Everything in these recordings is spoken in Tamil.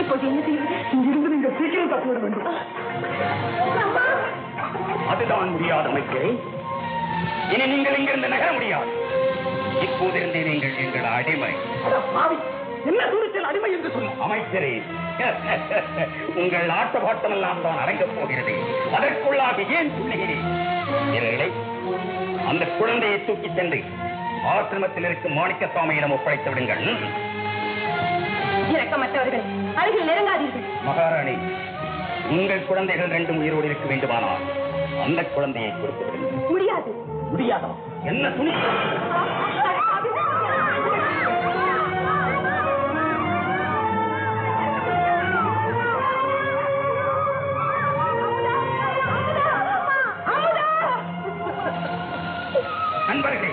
இப்போது என்ன செய்வது? இங்கிருந்து நீங்கள் சீக்கிரம் தப்பிவிட வேண்டும். அதுதான் முடியாத அமைச்சரே. இனி நீங்கள் இங்கிருந்து நகர முடியாது. இப்போதிருந்தே நீங்கள் எங்கள் அடிமை. என்ன தூரத்தில் அடிமை என்று சொன்ன? அமைச்சரே உங்கள் ஆட்ட பாட்டம் எல்லாம் தான் அடங்கப் போகிறது. அதற்குள்ளாக ஏன் சொல்லுகிறேன் அந்த குழந்தையை தூக்கிச் சென்று ஆசிரமத்தில் இருக்கும் மாணிக்கசாமியிடம் ஒப்படைத்து விடுங்கள். அருகில் நெருங்காதீர்கள். மகாராணி உங்கள் குழந்தைகள் ரெண்டும் உயிரோடு இருக்க வேண்டுமானால் அந்த குழந்தையை கொடுத்து விடுங்கள். முடியாது. முடியாதா? என்ன துணி? நண்பர்களே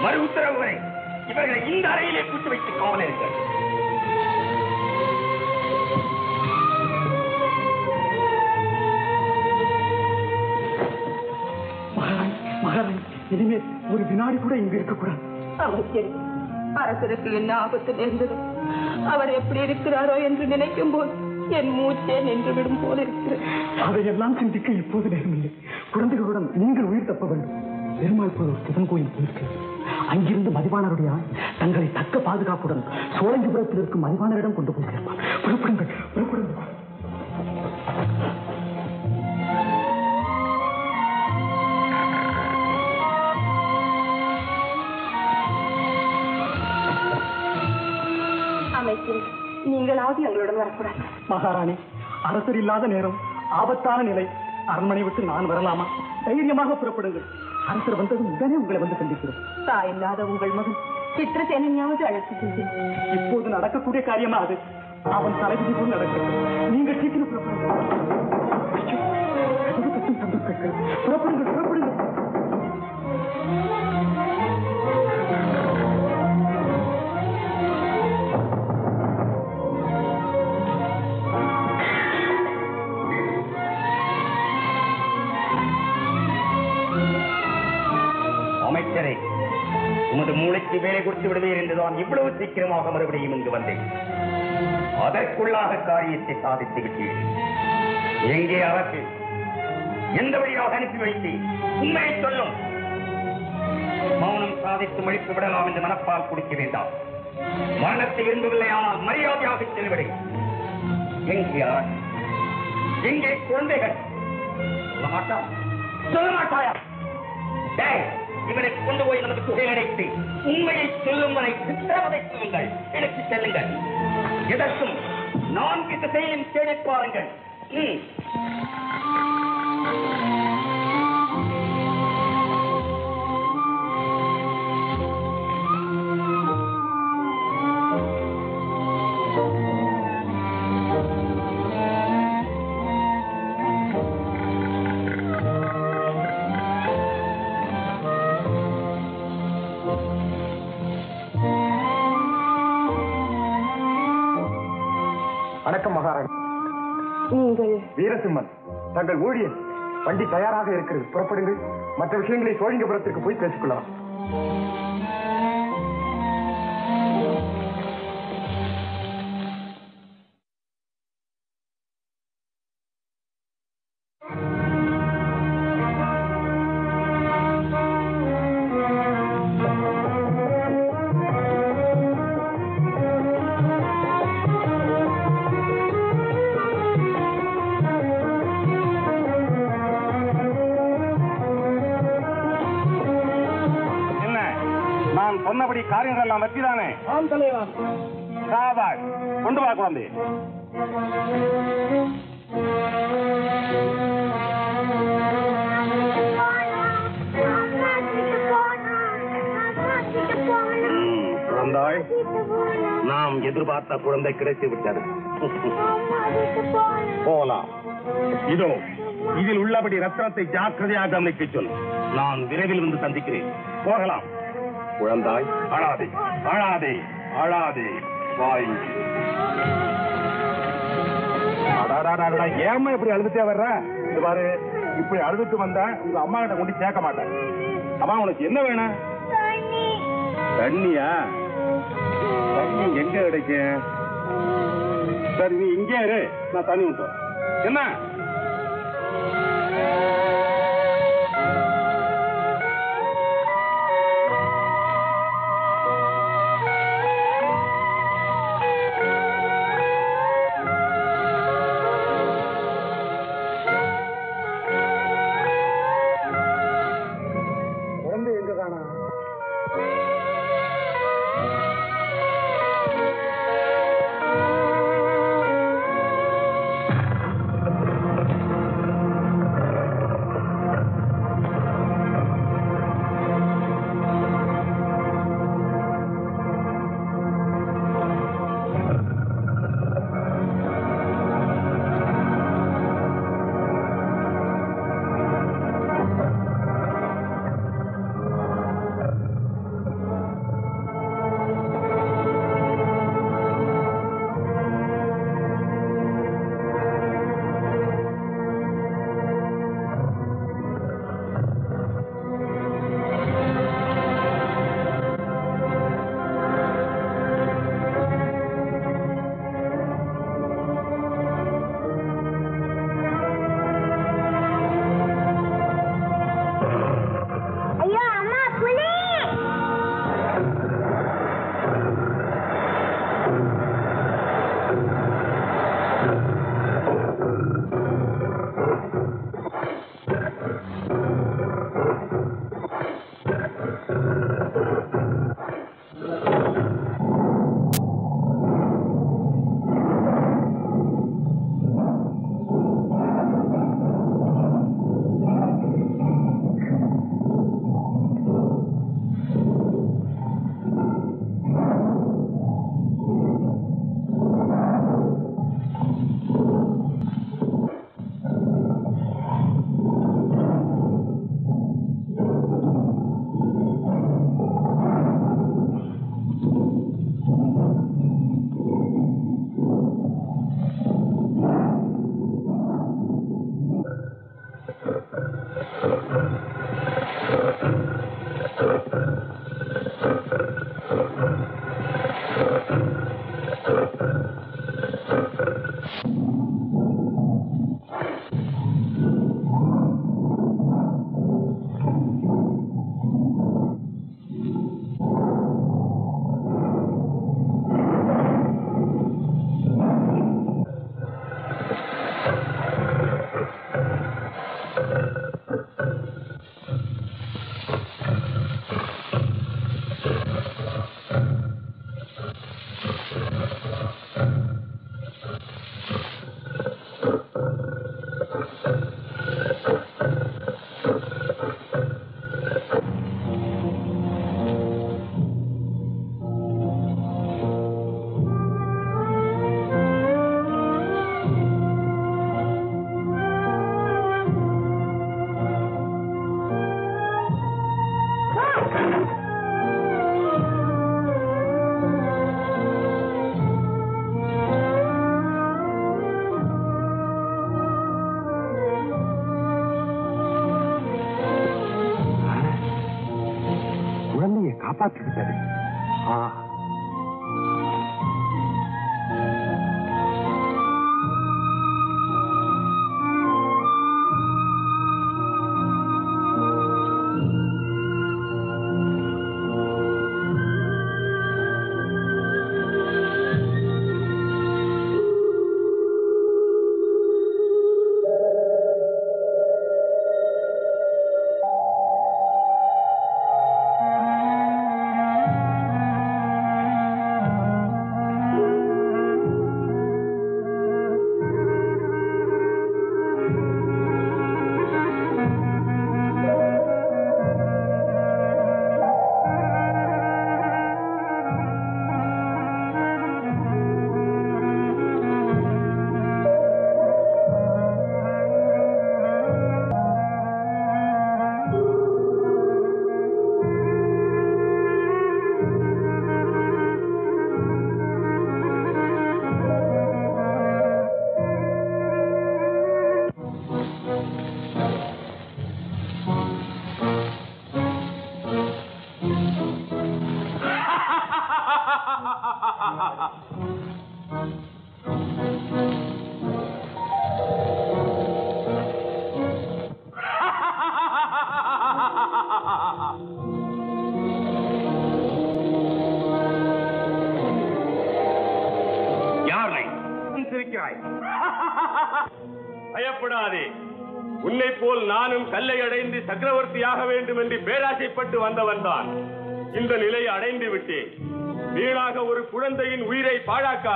மறு உத்தரவு வரை இவர்களை இந்த அறையிலே கூட்டு வைத்து காவலர்கள் ஒரு வினாடி கூட இங்கு இருக்கக்கூடாது. அமைச்சர் அரசருக்கு என்ன ஆபத்து நேர்ந்தது? அவர் எப்படி இருக்கிறாரோ என்று நினைக்கும் போது என் மூச்சே நின்று விடும் போல இருக்கிறது. அதையெல்லாம் சிந்திக்க இப்போது நேரமில்லை. குழந்தைகளுடன் நீங்கள் உயிர் தப்ப வேண்டும். பெருமாள் போது ஒரு சிவன் கோயில் இருக்கிறது அங்கிருந்து மதிவாணருடைய ஆள் தங்களை தக்க பாதுகாப்புடன் சோழஞ்சிபுரத்தில் இருக்கும் மதிவாணரிடம் கொண்டு போய் சேர்ப்பார். புறப்படுங்கள் புறப்படுங்கள். நீங்களாவது எங்களுடன் வரக்கூடாது. மகாராணி அரசர் இல்லாத நேரம் ஆபத்தான நிலை. அரண்மனை விட்டு நான் வரலாமா? தைரியமாக புறப்படுங்கள். அரசர் வந்ததும் உடனே உங்களை வந்து சந்திக்கிறோம் தாய் இல்லாத உங்கள் மகன் சித்திரசேனையாவது அழைத்து இப்போது நடக்கக்கூடிய காரியமா அது அவன் தலைவிதி போல் நடக்கட்டும் நீங்கள் சீக்கிரம். புறப்படுங்கள் புறப்படுங்கள். உமது வேலை கொடுத்து விடுவேன் என்றுதான் இவ்வளவு சீக்கிரமாக மறுபடியும் இங்கு வந்தேன். அதற்குள்ளாக காரியத்தை சாதித்து விட்டேன். எங்கே அரசு எந்த வழியாக அனுப்பி வைத்தேன்? உண்மையை சொல்லும். மௌனம் சாதித்து மழித்து விடலாம் என்று மனப்பால் குடிக்க வேண்டாம். மரணத்தை விரும்பவில்லை ஆனால் மரியாதையாக செல்விடு. எங்கே அரசு எங்கே குழந்தைகள்? சொல்ல மாட்டான். சொல்ல மாட்டாயா? டேய், இவனை கொண்டு போய் நமக்கு குகையில் அடைத்து உண்மையை சொல்லும் வரை சித்திரவதை செய்யுங்கள் எனக்கு செல்லுங்கள். எதற்கும் நான்கு திசையிலும் தேடி பாருங்கள். வீரசிம்மன் தங்கள் ஊழியர் வண்டி தயாராக இருக்கிறது. புறப்படுங்கள். மற்ற விஷயங்களை சோழிங்கபுரத்திற்கு போய் பேசிக்கொள்ளலாம் குழந்தை கிடைத்து விட்டது. போலாம். இதோ இதில் உள்ளபடி ரத்னத்தை ஜாக்கிரதையாக கவனிக்க சொல். நான் விரைவில் வந்து சந்திக்கிறேன். போகலாம். குழந்தாய் அழாதே அழாதே அழாதே வாய். ஏம்மா இப்படி அழுதுட்டே வர்ற? இது பாரு இப்படி அழுதுட்டு வந்தா உங்க அம்மா கிட்ட கொண்டு சேர்க்க மாட்டேன். அம்மா உனக்கு என்ன வேணும்? தண்ணியா? தண்ணி எங்க கிடைக்கும்? சரி நீ இங்கே இரு. நான் தண்ணி விட்டு என்ன?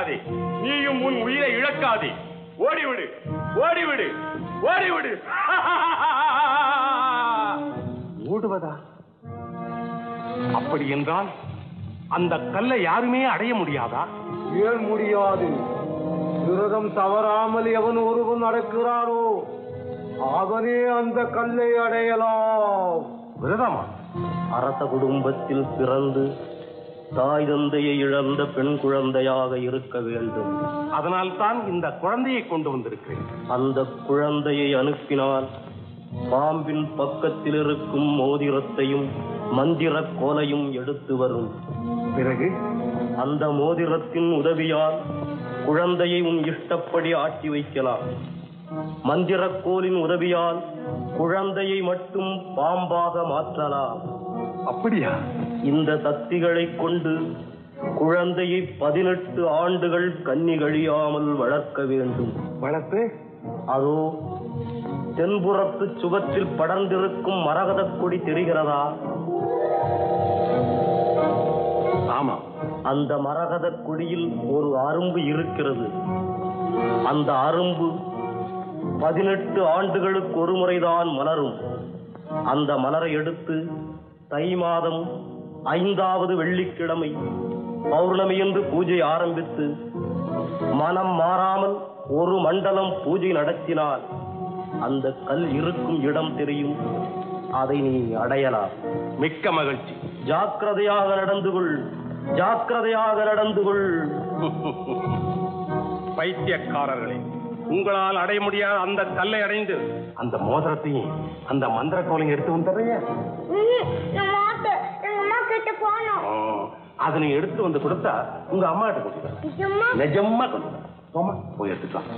பாழாக்காதே நீயும் உன் உயிரை இழக்காதே. ஓடிவிடு ஓடிவிடு ஓடிவிடு. ஓடுவதா? அப்படி என்றால் அந்த கல்லை யாருமே அடைய முடியாதா? ஏன் முடியாது? விரதம் தவறாமல் எவன் ஒருவன் நடக்கிறானோ அவனே அந்த கல்லை அடையலாம். விரதமா? அரச குடும்பத்தில் பிறந்து தாய் தந்தையை இழந்த பெண் குழந்தையாக இருக்க வேண்டும். அதனால் தான் இந்த குழந்தையை கொண்டு வந்திருக்கிறேன். அந்த குழந்தையை அனுப்பினால் பாம்பின் பக்கத்தில் இருக்கும் மோதிரத்தையும் மந்திர கோலையும் எடுத்து வரும். பிறகு? அந்த மோதிரத்தின் உதவியால் குழந்தையை உன் இஷ்டப்படி ஆட்டி வைக்கலாம். மந்திர கோலின் உதவியால் குழந்தையை மட்டும் பாம்பாக மாற்றலாம். அப்படியா? இந்த தத்திகளை கொண்டு குழந்தையை பதினெட்டு ஆண்டுகள் கன்னி கழியாமல் வளர்க்க வேண்டும். வளர்த்து? அதோ தென்புறத்து சுவற்றில் படர்ந்திருக்கும் மரகதக் கொடி தெரிகிறதா? ஆமா. அந்த மரகதக் கொடியில் ஒரு அரும்பு இருக்கிறது. அந்த அரும்பு பதினெட்டு ஆண்டுகளுக்கு ஒரு முறைதான் மலரும். அந்த மலரை எடுத்து தை மாதம் ஐந்தாவது வெள்ளிக்கிழமை பௌர்ணமி என்று பூஜை ஆரம்பித்து மனம் மாறாமல் ஒரு மண்டலம் பூஜை நடத்தினால் அந்த கல் இருக்கும் இடம் தெரியும். அதை நீ அடையலாம். மிக்க மகிழ்ச்சி. ஜாக்கிரதையாக நடந்து கொள். ஜாக்கிரதையாக நடந்து கொள். பைத்தியக்காரர்களே. உங்களால் அடைய முடியாத அந்த கல்லை அடைந்து அந்த மோதிரத்தையும் அந்த மந்திர கோலையும் எடுத்து வந்துடுறீங்க அதை நீ எடுத்து வந்து கொடுத்தா உங்க அம்மா கிட்ட கொடுத்துருவேன் நிஜமா? போமா போய் எடுத்துக்கலாம்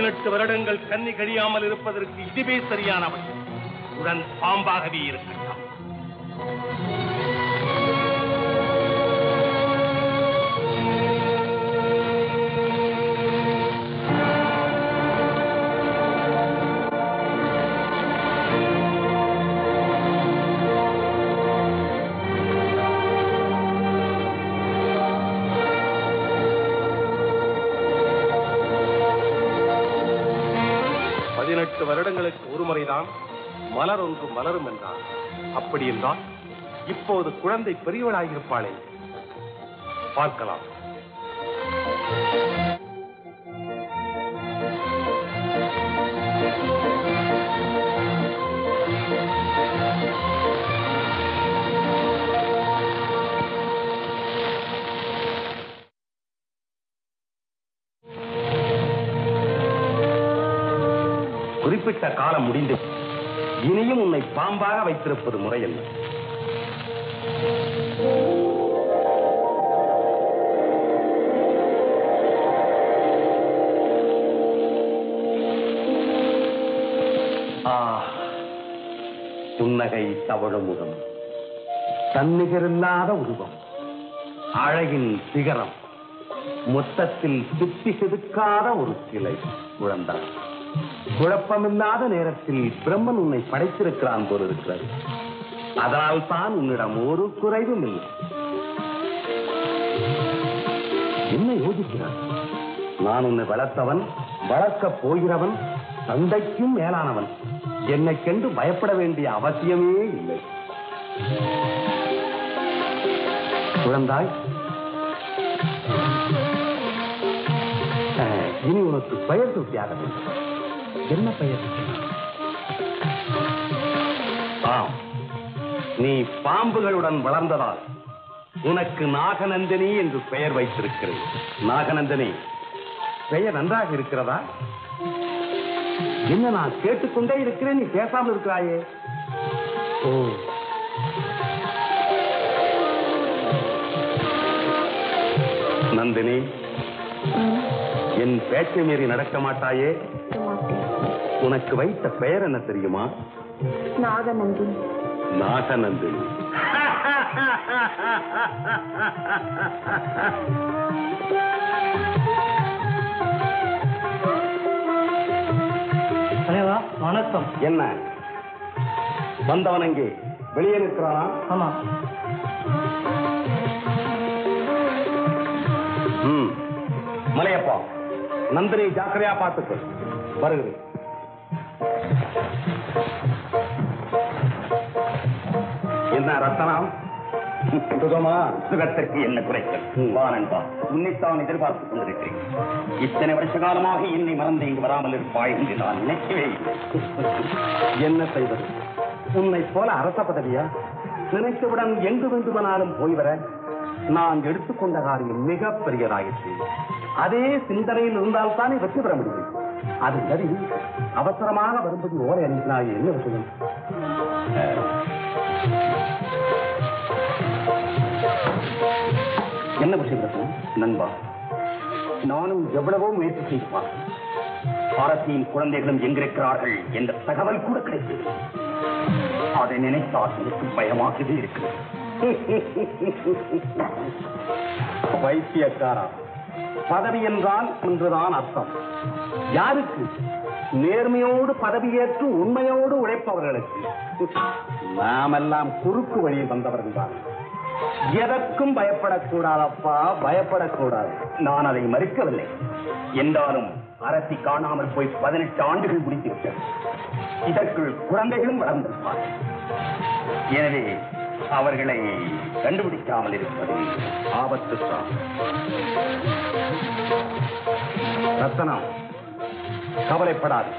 பதினெட்டு வருடங்கள் கன்னி கழியாமல் இருப்பதற்கு இதுவே சரியானவன். உடன் பாம்பாகவே இருக்கும் அப்படி என்றால் இப்போது குழந்தை பெரியவளாயிருப்பாளே. பார்க்கலாம். குறிப்பிட்ட காலம் முடிந்து பாம்பாக வைத்திருப்பது முறையல்ல ஆ, புன்னகை தவழும் முகம் தன்னிகரில்லாத உருவம். அழகின் சிகரம். மொத்தத்தில் சுத்தி செதுக்காத ஒரு சிலை குழந்தான் குழப்பமில்லாத நேரத்தில் பிரம்மன் உன்னை படைத்திருக்கிறான் போல் இருக்கிறது அதனால் தான் உன்னிடம் ஒரு குறைவும் இல்லை. என்ன யோசிக்கிறான் நான் உன்னை வளர்த்தவன் வளர்க்க போகிறவன் தந்தைக்கும் மேலானவன். என்னை கண்டு பயப்பட வேண்டிய அவசியமே இல்லை. குழந்தாய் அஹ், இனி உனக்கு பெயர் சூட்டியாக வேண்டும். என்ன பெயர் ஆம். நீ பாம்புகளுடன் வளர்ந்ததால் உனக்கு நாகநந்தினி என்று பெயர் வைத்திருக்கிறேன். நாகநந்தினி பெயர் நன்றாக இருக்கிறதா? என்ன நான் கேட்டுக்கொண்டே இருக்கிறேன் நீ பேசாமல் இருக்கிறாயே? ஓ. நந்தினி என் பேச்சை மீறி நடக்க மாட்டாயே? உனக்கு வைத்த பெயர் என்ன தெரியுமா? நாகநந்தினி நாகநந்தினி தலைவா வணக்கம். என்ன? வந்தவன் அங்கே வெளியே நிற்கிறானா? ஆமா. ம். மலையப்பா நந்தினி ஜாக்கிரதையா பார்த்துக்கோ வருகிறேன். என்ன ரத்தனம் சுகமா? சுகத்திற்கு என்ன குறைச்சல் வா நண்பா உன்னைத்தான் எதிர்பார்த்துக் கொண்டிருக்கிறேன். இத்தனை வருஷ காலமாக என்னை மறந்து இங்கு வராமல் இருப்பாய் என்று நான் நினைக்கவே. என்ன செய்வது? உன்னை போல அரச பதவியா? நினைத்தவுடன் எங்கு வேண்டுமானாலும் போய் வர. நான் எடுத்துக்கொண்ட காரியம் மிக பெரியதாயிற்று அதே சிந்தனையில் இருந்தால் தானே வெற்றி பெற முடியும். அது சரி அவசரமாக வரும்படி ஓரை அனுப்பினாய் என்ன விஷயம்? என்ன விஷயம் நண்பா நானும் எவ்வளவோ முயற்சி செய்வான் பாரதியின் குழந்தைகளும் எங்கிருக்கிறார்கள் என்ற தகவல் கூட கிடைத்தது. அதை நினைத்தால் எனக்கு பயமாகவே இருக்கு வைத்தியக்காரா பதவி என்றால் ஒன்றுதான் அர்த்தம். யாருக்கு? நேர்மையோடு பதவியேற்று உண்மையோடு உழைப்பவர்களுக்கு. நாமெல்லாம் குறுக்கு வழியில் வந்தவர்கள் தான். எதற்கும் பயப்படக்கூடாதப்பா பயப்படக்கூடாது. நான் அதை மறுக்கவில்லை. என்றாலும் அரசி காணாமல் போய் பதினெட்டு ஆண்டுகள் முடித்துவிட்டது இதற்குள் குழந்தைகளும் வளர்ந்திருப்பார் எனவே அவர்களை கண்டுபிடிக்காமல் இருப்பது ஆபத்து தான். ரத்தனம் கவலைப்படாது.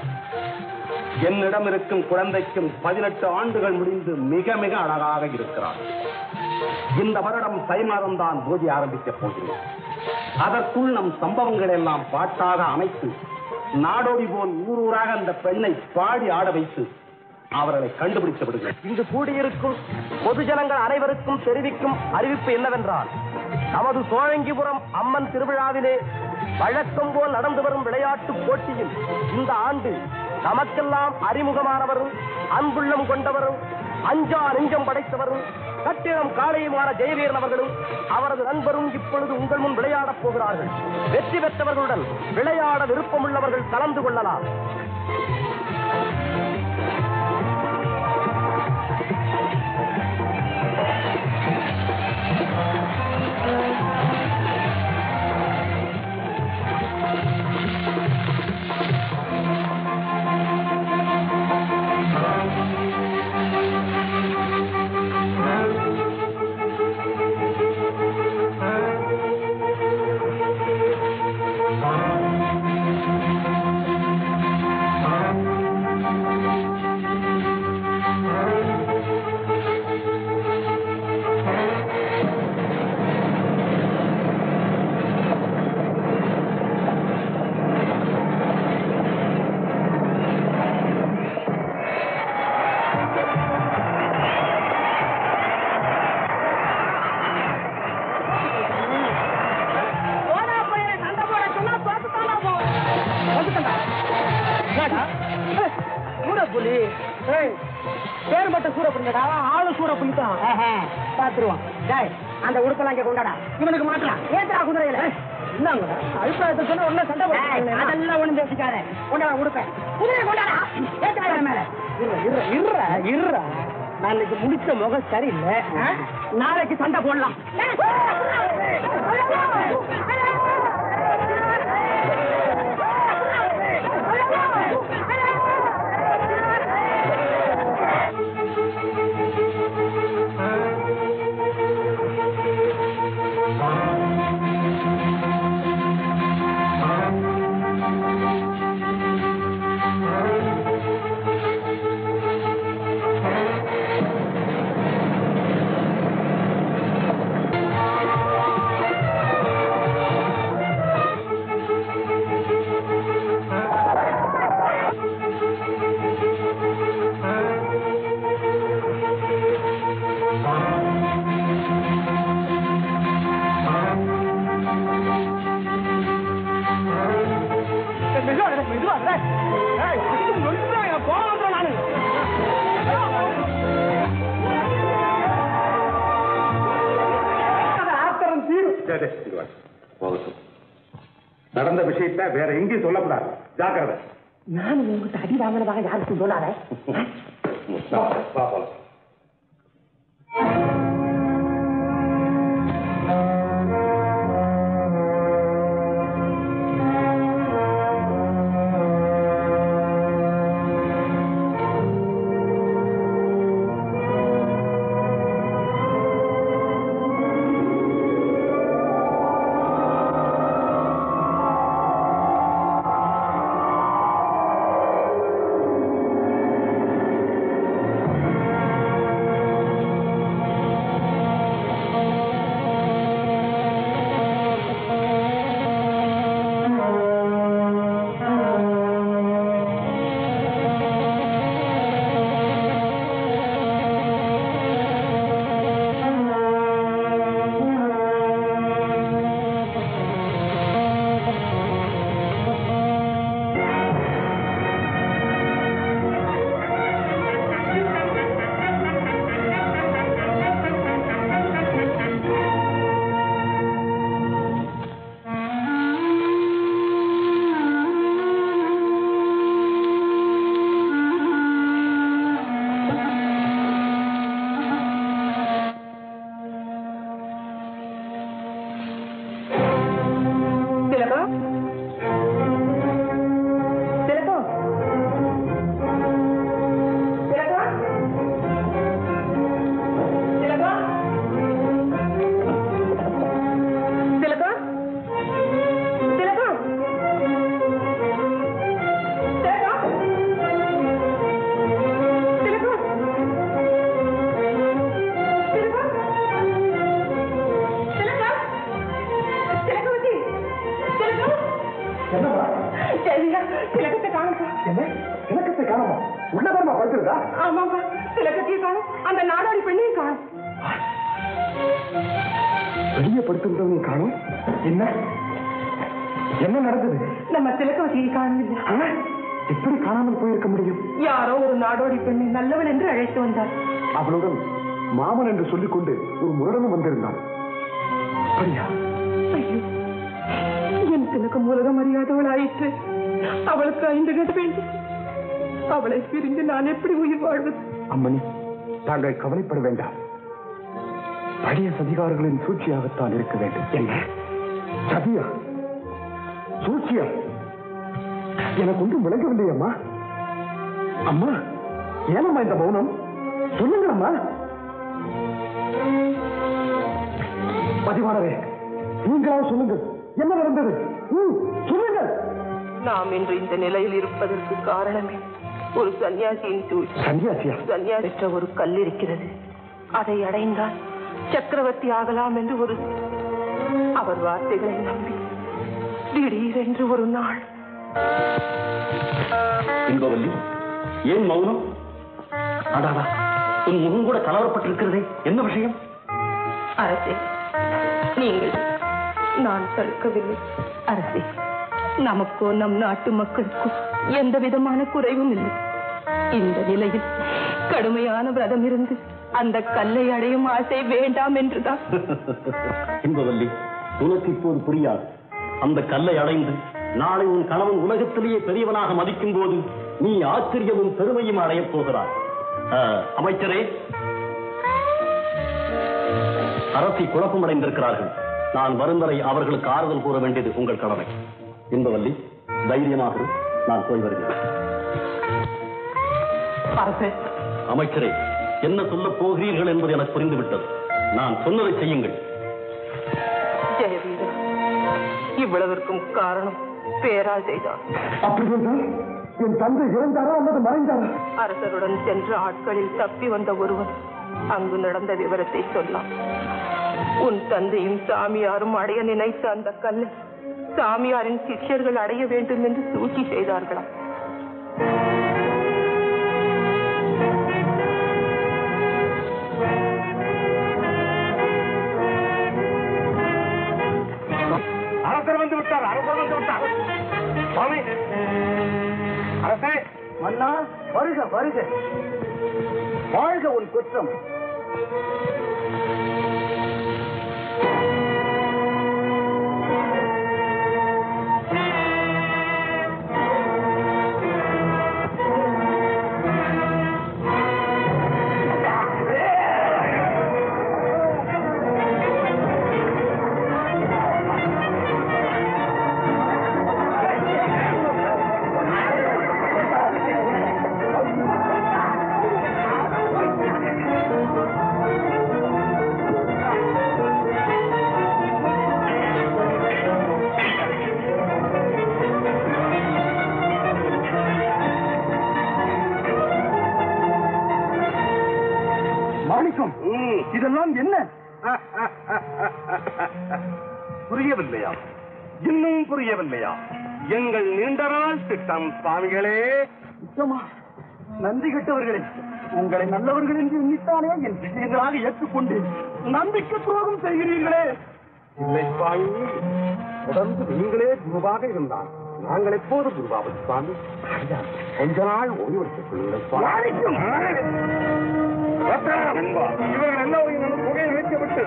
என்னிடம் இருக்கும் குழந்தைக்கும் பதினெட்டு ஆண்டுகள் முடிந்து மிக மிக அழகாக இருக்கிறார். இந்த வருடம் தை மாதம் தான் பூஜை ஆரம்பிக்கப் போகிறோம் அதற்குள் நம் சம்பவங்கள் எல்லாம் பாட்டாக அமைத்து நாடோடி போல் ஊரூராக அந்த பெண்ணை பாடி ஆட வைத்து அவர்களை கண்டுபிடித்து விடுங்கள் இங்கு கூடியிருக்கும் பொதுஜனங்கள் அனைவருக்கும் தெரிவிக்கும் அறிவிப்பு என்னவென்றால் நமது சோழங்கிபுரம் அம்மன் திருவிழாவிலே வழக்கம் போல் நடந்து வரும் விளையாட்டு போட்டியில் இந்த ஆண்டு நமக்கெல்லாம் அறிமுகமானவரும் அன்புள்ளம் கொண்டவரும் அஞ்சா நெஞ்சம் படைத்தவரும் கட்டிடம் காளையுமான ஜெயவீரன் அவர்களும் அவரது நண்பரும் இப்பொழுது உங்கள் முன் விளையாடப் போகிறார்கள். வெற்றி பெற்றவர்களுடன் விளையாட விருப்பமுள்ளவர்கள் கலந்து கொள்ளலாம். இருறா நாளைக்கு முடிச்ச முகம் சரியில்லை நாளைக்கு சண்டை போடலாம் வேற எங்கேயும் சொல்லக்கூடாது ஜாக்கிரதை நான் உங்ககிட்ட அடி வாங்கினதாக யாருக்கும் சொல்லாத சதிகாரர்களின் சூழ்ச்சியாகத்தான் இருக்க வேண்டும். என்ன? சதியா? சூழ்ச்சியா? எனக்கு ஒன்றும் விளங்கவில்லை அம்மா அம்மா ஏனம்மா இந்த மௌனம்? சொல்லுங்கள் அம்மா பதிவாளரே நீங்களாவது சொல்லுங்கள். என்ன நடந்தது? சொல்லுங்கள். நாம் இன்று இந்த நிலையில் இருப்பதற்கு காரணமே ஒரு சன்னியாசியின் சூழ்ச்சி. சன்னியாசியா? சன்னியாசி ஒரு கல் இருக்கிறது. அதை அடைந்தால் சக்கரவர்த்தி ஆகலாம் என்று ஒரு அவர் வார்த்தைகளை நம்பி திடீரென்று ஒரு நாள் இன்பவல்லி ஏன் மௌனம்? அடாடா உன் முகம் கூட கலவரப்பட்டிருக்கிறதே என்ன விஷயம்? அரசே நீங்கள் நான் தடுக்கவில்லை. அரசே நமக்கோ நம் நாட்டு மக்களுக்கோ எந்த விதமான குறைவும் இல்லை. இந்த நிலையில் கடுமையான விரதம் இருந்து அந்த கல்லை அடையும் ஆசை வேண்டாம் என்றுதான். இன்பவல்லி உனக்கு இப்போது புரியாது. அந்த கல்லை அடைந்து நாளை உன் கணவன் உலகத்திலேயே பெரியவனாக மதிக்கும் போது நீ ஆச்சரியமும் பெருமையும் அடையப் போகிறாய். அமைச்சரே. அரசி குழப்பமடைந்திருக்கிறார்கள். நான் வரும் வரை அவர்களுக்கு ஆறுதல் கூற வேண்டியது உங்கள் கடமை. இன்பவல்லி தைரியமாக. நான் போய் வருகிறேன். அமைச்சரே என்ன சொல்லப் போகிறீர்கள் என்பது எனக்கு புரிந்துவிட்டது. நான் சொன்னதை செய்யுங்கள். இவ்வளவிற்கும் காரணம் பேராசைதான் அப்படி என்றால் என் தந்தை இறந்தாரா அல்லது மறைந்தாரா? அரசருடன் சென்ற ஆட்களில் தப்பி வந்த ஒருவன் அங்கு நடந்த விவரத்தை சொன்னான். உன் தந்தையும் சாமியாரும் அடைய நினைத்த அந்த கல்லை சாமியாரின் சிஷ்யர்கள் அடைய வேண்டும் என்று சூழ்ச்சி செய்தார்களாம். வந்து விட்டார். அரசர் வந்து விட்டார். சுவாமி. அரசே. மன்னா வருக வருக. வாழ்க உன் குற்றம். புரியவில்லையா? இன்னும் புரியவில்லையா? எங்கள் நீண்ட நாள் திட்டம் சுவாமிகளே. நன்றி கெட்டவர்களே. உங்களை நல்லவர்கள் என்று எண்ணித்தானே விஷயங்களாக ஏற்றுக்கொண்டு நம்பிக்கை துரோகம் செய்கிறீர்களே. இல்லை சுவாமி. தொடர்ந்து நீங்களே குருவாக இருந்தால் நாங்கள் எப்போது குருவாவது சுவாமி? கொஞ்ச நாள் ஓய்வெடுத்துக் கொள்ளுங்கள் இவர்கள் எல்லோரையும் நம்ம புகையை வைத்துவிட்டு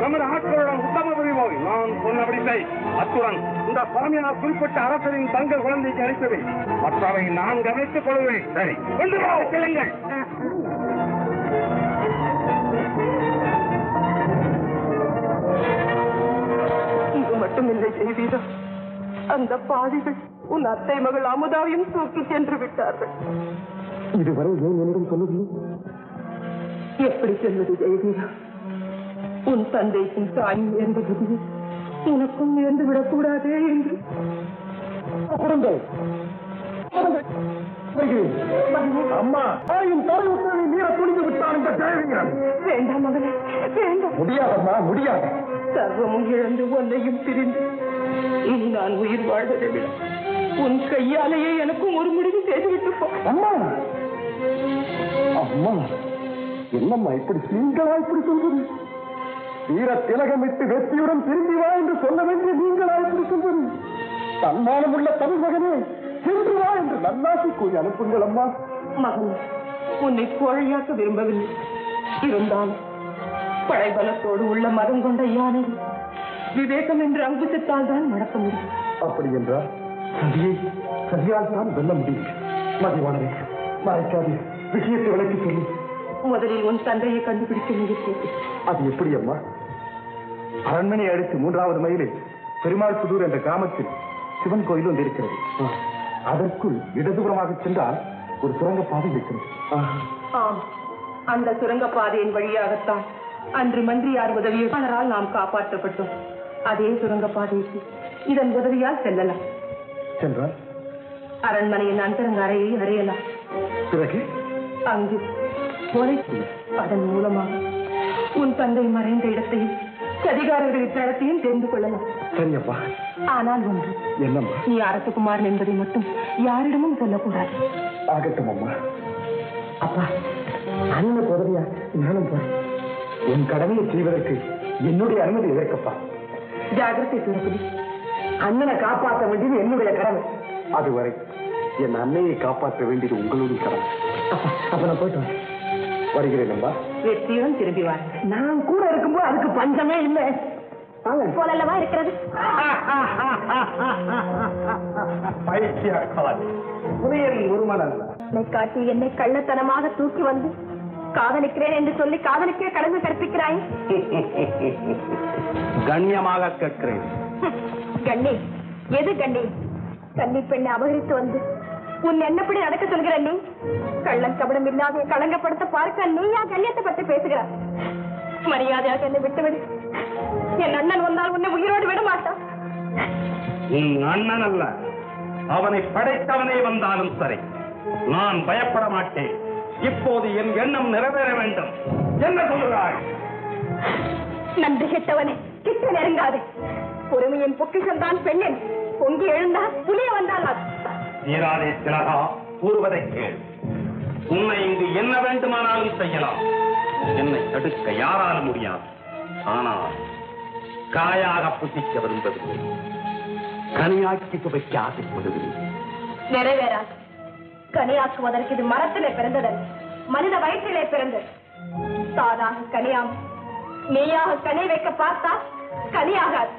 நமது ஆட்களுடன் உத்தம புரிவோம் நான் சொன்னபடி செய் அத்துடன் இந்த சுவாமியார் குறிப்பிட்ட அரசரின் தங்கள் குழந்தைக்கு அளித்தவை மற்றவை நான் கவனித்துக் கொள்வேன் சரி கொண்டு வா, செல்லுங்கள். இது மட்டுமில்லை அந்த பாவிகள் உன் அத்தை மகள் அமுதாவையும் தூக்கி சென்று விட்டார்கள். இதுவரை ஏன் என்னிடம் சொல்லவில்லை எப்படி சொல்வது ஜெயவீரா? உன் தந்தைக்கும் தாய் நேர்ந்த கதியை உனக்கும் நேர்ந்து விடக்கூடாதே என்று. அம்மா தாயும் தாய் உத்தரவை மீற துணிந்து விட்டான் இந்த வேண்டாம் மகளே வேண்டாம். முடியாதம்மா முடியாது. சர்வமும் இழந்து உன்னையும் பிரிந்து. இனி நான் உயிர் வாழ்வதை உன் கையாலேயே எனக்கும் ஒரு முடிவு செய்துவிட்டு அம்மா. அம்மா என்னம்மா இப்படி நீங்களா இப்படி சொல்வது? வீர திலகமிட்டு வெற்றியுடன் திரும்பி வா என்று சொல்ல வேண்டிய நீங்களா இப்படி சொல்வது தன்மானமுள்ள தமிழ் மகனே சென்று வா என்று நல்லாசி கூறி அனுப்புங்கள் அம்மா. மகன் உன்னை கோழையாக்க விரும்பவில்லை. இருந்தாலும் படைபலத்தோடு உள்ள மதம் கொண்ட யானை விவேகம் என்ற அங்குசத்தால் தான் நடக்க முடியும். அப்படி என்றால் சதியை சதியால் தான் வெல்ல முடியும். மதிவானரே மறைக்காது விஷயத்தை விளக்கி சொல்லி. முதலில் உன் தந்தையை கண்டுபிடிக்க முயற்சி அது எப்படி அம்மா? அரண்மனை அடுத்து மூன்றாவது மைலில் பெருமாள் புதூர் என்ற கிராமத்தில் சிவன் கோயில் ஒன்று இருக்கிறது. அதற்குள் இடதுபுறமாக சென்றால் ஒரு சுரங்க பாதை இருக்கிறது. ஆம். அந்த சுரங்கப்பாதையின் வழியாகத்தான் அன்று மந்திரியார் உதவியாளரால் நாம் காப்பாற்றப்பட்டோம். அதே சுரங்கப்பாதைக்கு இதன் உதவியால் செல்லலாம். சென்றால்? அரண்மனையின் அந்தரங்க அறையை அறியலாம். பிறகு? அங்கு அதன் மூலமாக உன் தந்தை மறைந்த இடத்தையும் சதிகாரர்களின் தளத்தையும் தெரிந்து கொள்ளலாம். சரி அப்பா ஆனால் ஒன்று என்னம்மா? நீ அரசகுமாரன் என்பதை மட்டும் யாரிடமும் சொல்லக்கூடாது. ஆகட்டும் அம்மா. அப்பா அண்ணனுக்கு உதவியா நானும் போறேன். உன் கடமையை செய்வதற்கு என்னுடைய அனுமதி எதற்கப்பா? ஜாகிரதை திருப்பதி. அண்ணனை காப்பாற்ற வேண்டியது என்னுடைய கடமை. அதுவரை என் அன்னையை காப்பாற்ற வேண்டியது உங்களுடைய கடமை. அப்ப நான் போயிட்டு வரேன். வருகிறேன் அம்பா வெற்றியுடன் திரும்பி வாருங்கள் நான் கூட இருக்கும்போது அதுக்கு பஞ்சமே இல்லை. வாங்க. போலல்லவா இருக்கிறது? காட்டி என்னை கள்ளத்தனமாக தூக்கி வந்து காதலிக்கிறேன் என்று சொல்லி காதலிக்க கடமை கற்பிக்கிறாய்? கண்ணியமாக கேட்கிறேன். கண்ணி எது கண்ணி? கன்னி பெண்ணை அபகரித்து வந்து உன் என்னப்படி நடக்க சொல்கிற நீ? கள்ளம் கபடம் இல்லாத களங்கப்படுத்த பார்க்க நீயா கண்ணியத்தை பற்றி பேசுகிறாய் மரியாதையாக என்னை விட்டுவிடு. என் அண்ணன் வந்தால் உன்னை உயிரோடு விட மாட்டான். உன் அண்ணன் அல்ல. அவனை படைத்தவனே வந்தாலும் சரி. நான் பயப்பட மாட்டேன். இப்போது என் எண்ணம் நிறைவேற வேண்டும். என்ன சொல்கிறாய்? நன்றி கெட்டவனே கிட்ட நெருங்காதே. பொறுமையின் பொக்கிஷம் தான் பெண்ணின் பொங்கி எழுந்தா புலிய வந்தால். நீராதே திலகா கூறுவதை கேள். உன்னை இங்கு என்ன வேண்டுமானாலும் செய்யலாம். என்னை தடுக்க யாராலும் முடியாது. ஆனால் காயாக புசிக்க விரும்பவில்லை கனியாக்கி துவைக்க ஆசைப்படுகிறேன் நிறைவேறாது. கனியாக்குவதற்கு இது மரத்திலே பிறந்ததல்ல. மனித வயிற்றிலே பிறந்தது. தானாக கனியாம். நீயாக கனி வைக்க பார்த்தா கனியாகாது.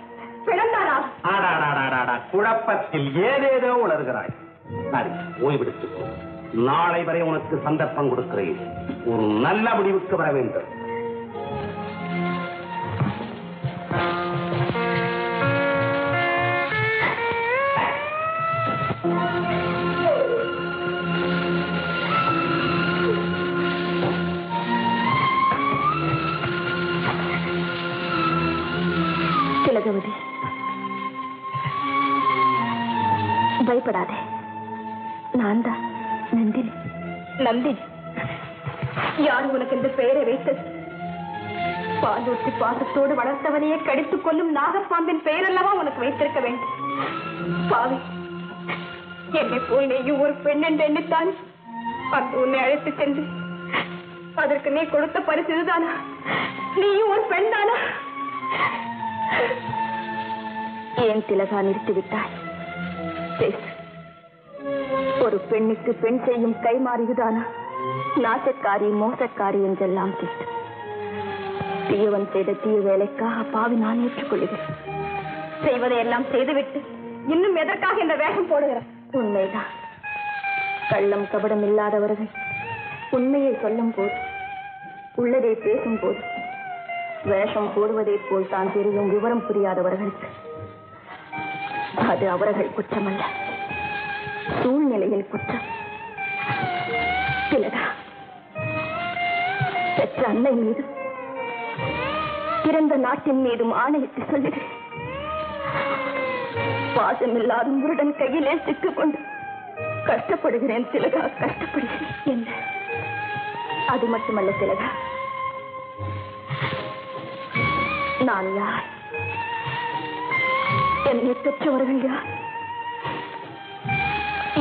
ஆடாடாடாடாடா. குழப்பத்தில் ஏதேதோ உளறுகிறாய் சரி ஓய்வெடுத்துக் நாளை வரை உனக்கு சந்தர்ப்பம் கொடுக்கிறேன். ஒரு நல்ல முடிவுக்கு வர வேண்டும். பாசத்தோடு வளர்த்தவனையே கடித்துக் கொள்ளும் நாகப்பாம்பின் பெயர் அல்லவா உனக்கு வைத்திருக்க வேண்டும்? பாவி என்னை போல் நீயும் ஒரு பெண் என்று எண்ணித்தான். அந்த உன்னை அழைத்து சென்று அதற்கு நீ கொடுத்த பரிசு இதுதானா? நீயும் ஒரு பெண் தானா ஏன் திலகா நிறுத்திவிட்டாய்? பேசு. ஒரு பெண்ணுக்கு பெண் செய்யும் கைமாறு நாசக்காரி மோசக்காரி என்றெல்லாம் கேட்டு. தீயவன் செய்த தீய வேலைக்காக பாவி நான் ஏற்றுக்கொள்கிறேன் செய்வதை எல்லாம் செய்துவிட்டு இன்னும் எதற்காக இந்த வேகம் போடுகிறார் உண்மைதான். கள்ளம் கபடம் இல்லாதவர்கள் உண்மையை சொல்லும் போது உள்ளதை பேசும் போது வேஷம் போடுவதை போல் தான் தெரியும் விவரம் புரியாதவர்களுக்கு. அது அவர்கள் குற்றமல்ல. சூழ்நிலையில் குற்றம். சிலதா பெற்ற அன்னை மீது பிறந்த நாட்டின் மீதும் ஆணையிட்டு சொல்லுகிறேன் பாசமில்லாத முருடன் கையிலே சிக்கிக்கொண்டு கஷ்டப்படுகிறேன் திலகா கஷ்டப்படுகிறேன். என்ன? அது மட்டுமல்ல திலகா. நான் யார்? என்னை பெற்றவர்கள் யார்?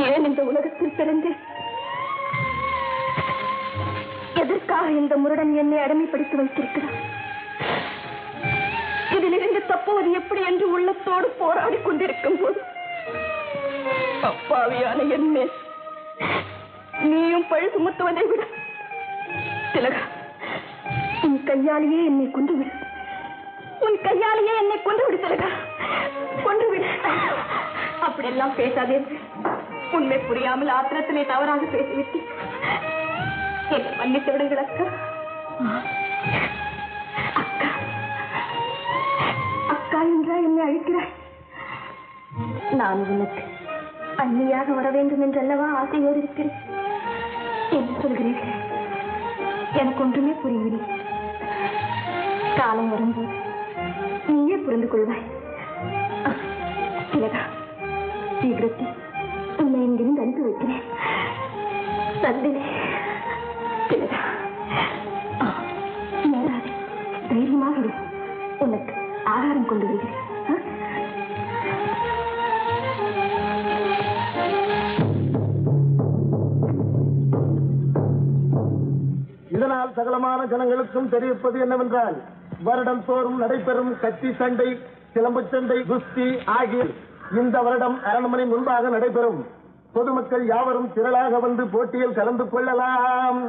ஏன் இந்த உலகத்தில் பிறந்தேன்? எதற்காக இந்த முருடன் என்னை அடிமைப்படுத்தி வைத்திருக்கிறார்? அதிலிருந்து தப்புவது எப்படி என்று உள்ளத்தோடு போராடி கொண்டிருக்கும் போது அப்பாவியான என்ன நீயும் பழி சுமத்துவதை விட திலகா உன் கையாலேயே என்னை கொண்டு விடு உன் கையாலேயே என்னை கொண்டு விடு திலகா. கொண்டு விடு அப்படியெல்லாம் பேசாதே. உண்மை புரியாமல் ஆத்திரத்திலே தவறாக பேசிவிட்டு என்னை மன்னித்து விடுங்கள் அக்கா. அக்கா என்றா என்னை அழைக்கிறாய். நான் உனக்கு அண்ணியாக வர வேண்டும் என்றல்லவா ஆசையோடு இருக்கிறேன். என்ன சொல்கிறீர்கள்? எனக்கு ஒன்றுமே புரியவில்லை. காலம் வரும்போது நீயே புரிந்து கொள்வாய். திலகா சீக்கிரத்தில் உன்னை இங்கிருந்து அனுப்பி வைக்கிறேன். சந்தினே திலகா நேராது தைரியமாக உனக்கு ஆகாரம் கொண்டு வருகிறேன் இதனால் சகலமான ஜனங்களுக்கும் தெரிவிப்பது என்னவென்றால் வருடம் தோறும் நடைபெறும் கத்தி சண்டை சிலம்பு சண்டை குஸ்தி ஆகிய இந்த வருடம் அரண்மனை முன்பாக நடைபெறும். பொதுமக்கள் யாவரும் திரளாக வந்து போட்டியில் கலந்து கொள்ளலாம்.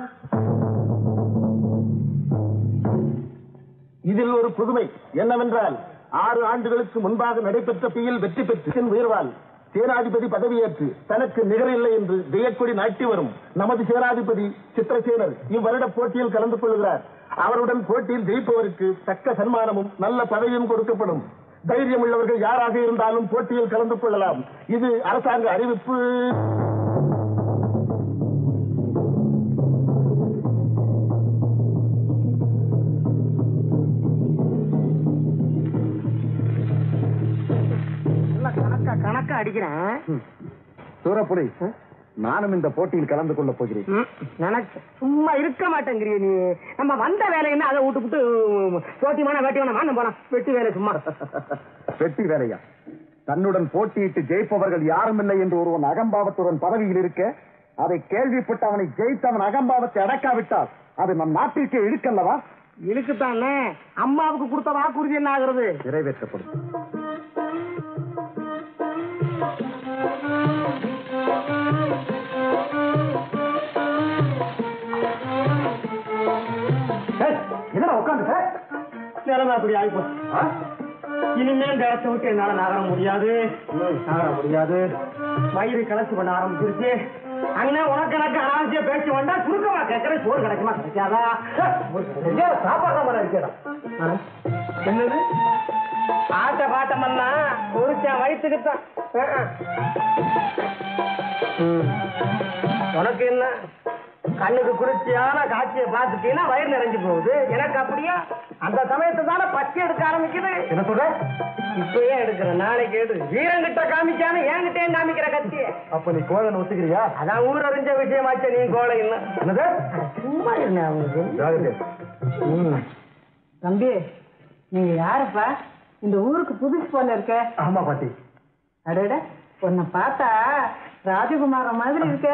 இதில் ஒரு புதுமை என்னவென்றால் ஆறு ஆண்டுகளுக்கு முன்பாக நடைபெற்ற பியில் வெற்றி பெற்று உயர்வால் சேனாதிபதி பதவியேற்று தனக்கு நிகரில்லை என்று ஜெயக்கொடி நாட்டி வரும் நமது சேனாதிபதி சித்திரசேனர் இவ்வருட போட்டியில் கலந்து கொள்கிறார். அவருடன் போட்டியில் ஜெயிப்பவருக்கு தக்க சன்மானமும் நல்ல பதவியும் கொடுக்கப்படும். தைரியம் உள்ளவர்கள் யாராக இருந்தாலும் போட்டியில் கலந்து கொள்ளலாம். இது அரசாங்க அறிவிப்பு. கணக்கா அடிக்கிறேன். சூரப்புரி நானும் இந்த போட்டியில் கலந்து கொள்ளப் போகிறேன். நினைச்ச. சும்மா இருக்க மாட்டேங்கிறிய நீ. நம்ம வந்த வேலை என்ன? அதை விட்டு விட்டு போட்டிமான வேட்டியான வாங்க போலாம். வெட்டி வேலை சும்மா. வெட்டி வேலையா? தன்னுடன் போட்டியிட்டு ஜெயிப்பவர்கள் யாரும் இல்லை என்று ஒருவன் அகம்பாவத்துடன் பதவியில் இருக்க அதை கேள்விப்பட்டு அவனை ஜெயித்தவன் அகம்பாவத்தை அடக்காவிட்டால் அது நம் நாட்டிற்கு இழுக்கல்லவா? இழுக்குத்தானே? அம்மாவுக்கு கொடுத்த வாக்குறுதி என்ன ஆகுறது? நிறைவேற்றப்படும். என்னடா உட்காந்து நிலைமை அப்படி இனிமேல் இந்த இடத்த விட்டு என்னால நகர முடியாது. நகர முடியாது. வயிறு கலசி பண்ண ஆரம்பிச்சிருச்சு. அண்ணா உனக்கு எனக்கு அனாவசிய பேச்சு வந்தா சுருக்கமா கேட்கற சோறு கிடைக்குமா கிடைக்காதா? சாப்பாடு மாதிரி இருக்கிறோம் என்னது? ஆட்ட பாட்டமன்னா ஒருத்தன் வயிற்றுக்கு தான் உனக்கு என்ன? கண்ணுக்கு குளிர்ச்சியான காட்சியை பார்த்துட்டீங்கன்னா வயிறு நிறைஞ்சு போகுது. எனக்கு அப்படியா? அந்த சமயத்தை தானே பச்சை எடுக்க ஆரம்பிக்குது. என்ன சொல்ற? இப்பயே எடுக்கிறேன் நாளைக்கு எடு. வீரங்கிட்ட காமிக்காம என்கிட்ட காமிக்கிற கத்திய. அப்ப நீ கோதனை ஒத்துக்கிறியா? அதான் ஊர் அறிஞ்ச விஷயமாச்சே நீ கோலை என்ன என்னது? சும்மா இருங்க அவங்களுக்கு. தம்பி நீங்க யாருப்பா? இந்த ஊருக்கு புதுசு போல இருக்க. ஆமா பாட்டி. அடட உன்னை பார்த்தா ராஜகுமார மாதிரி இருக்க.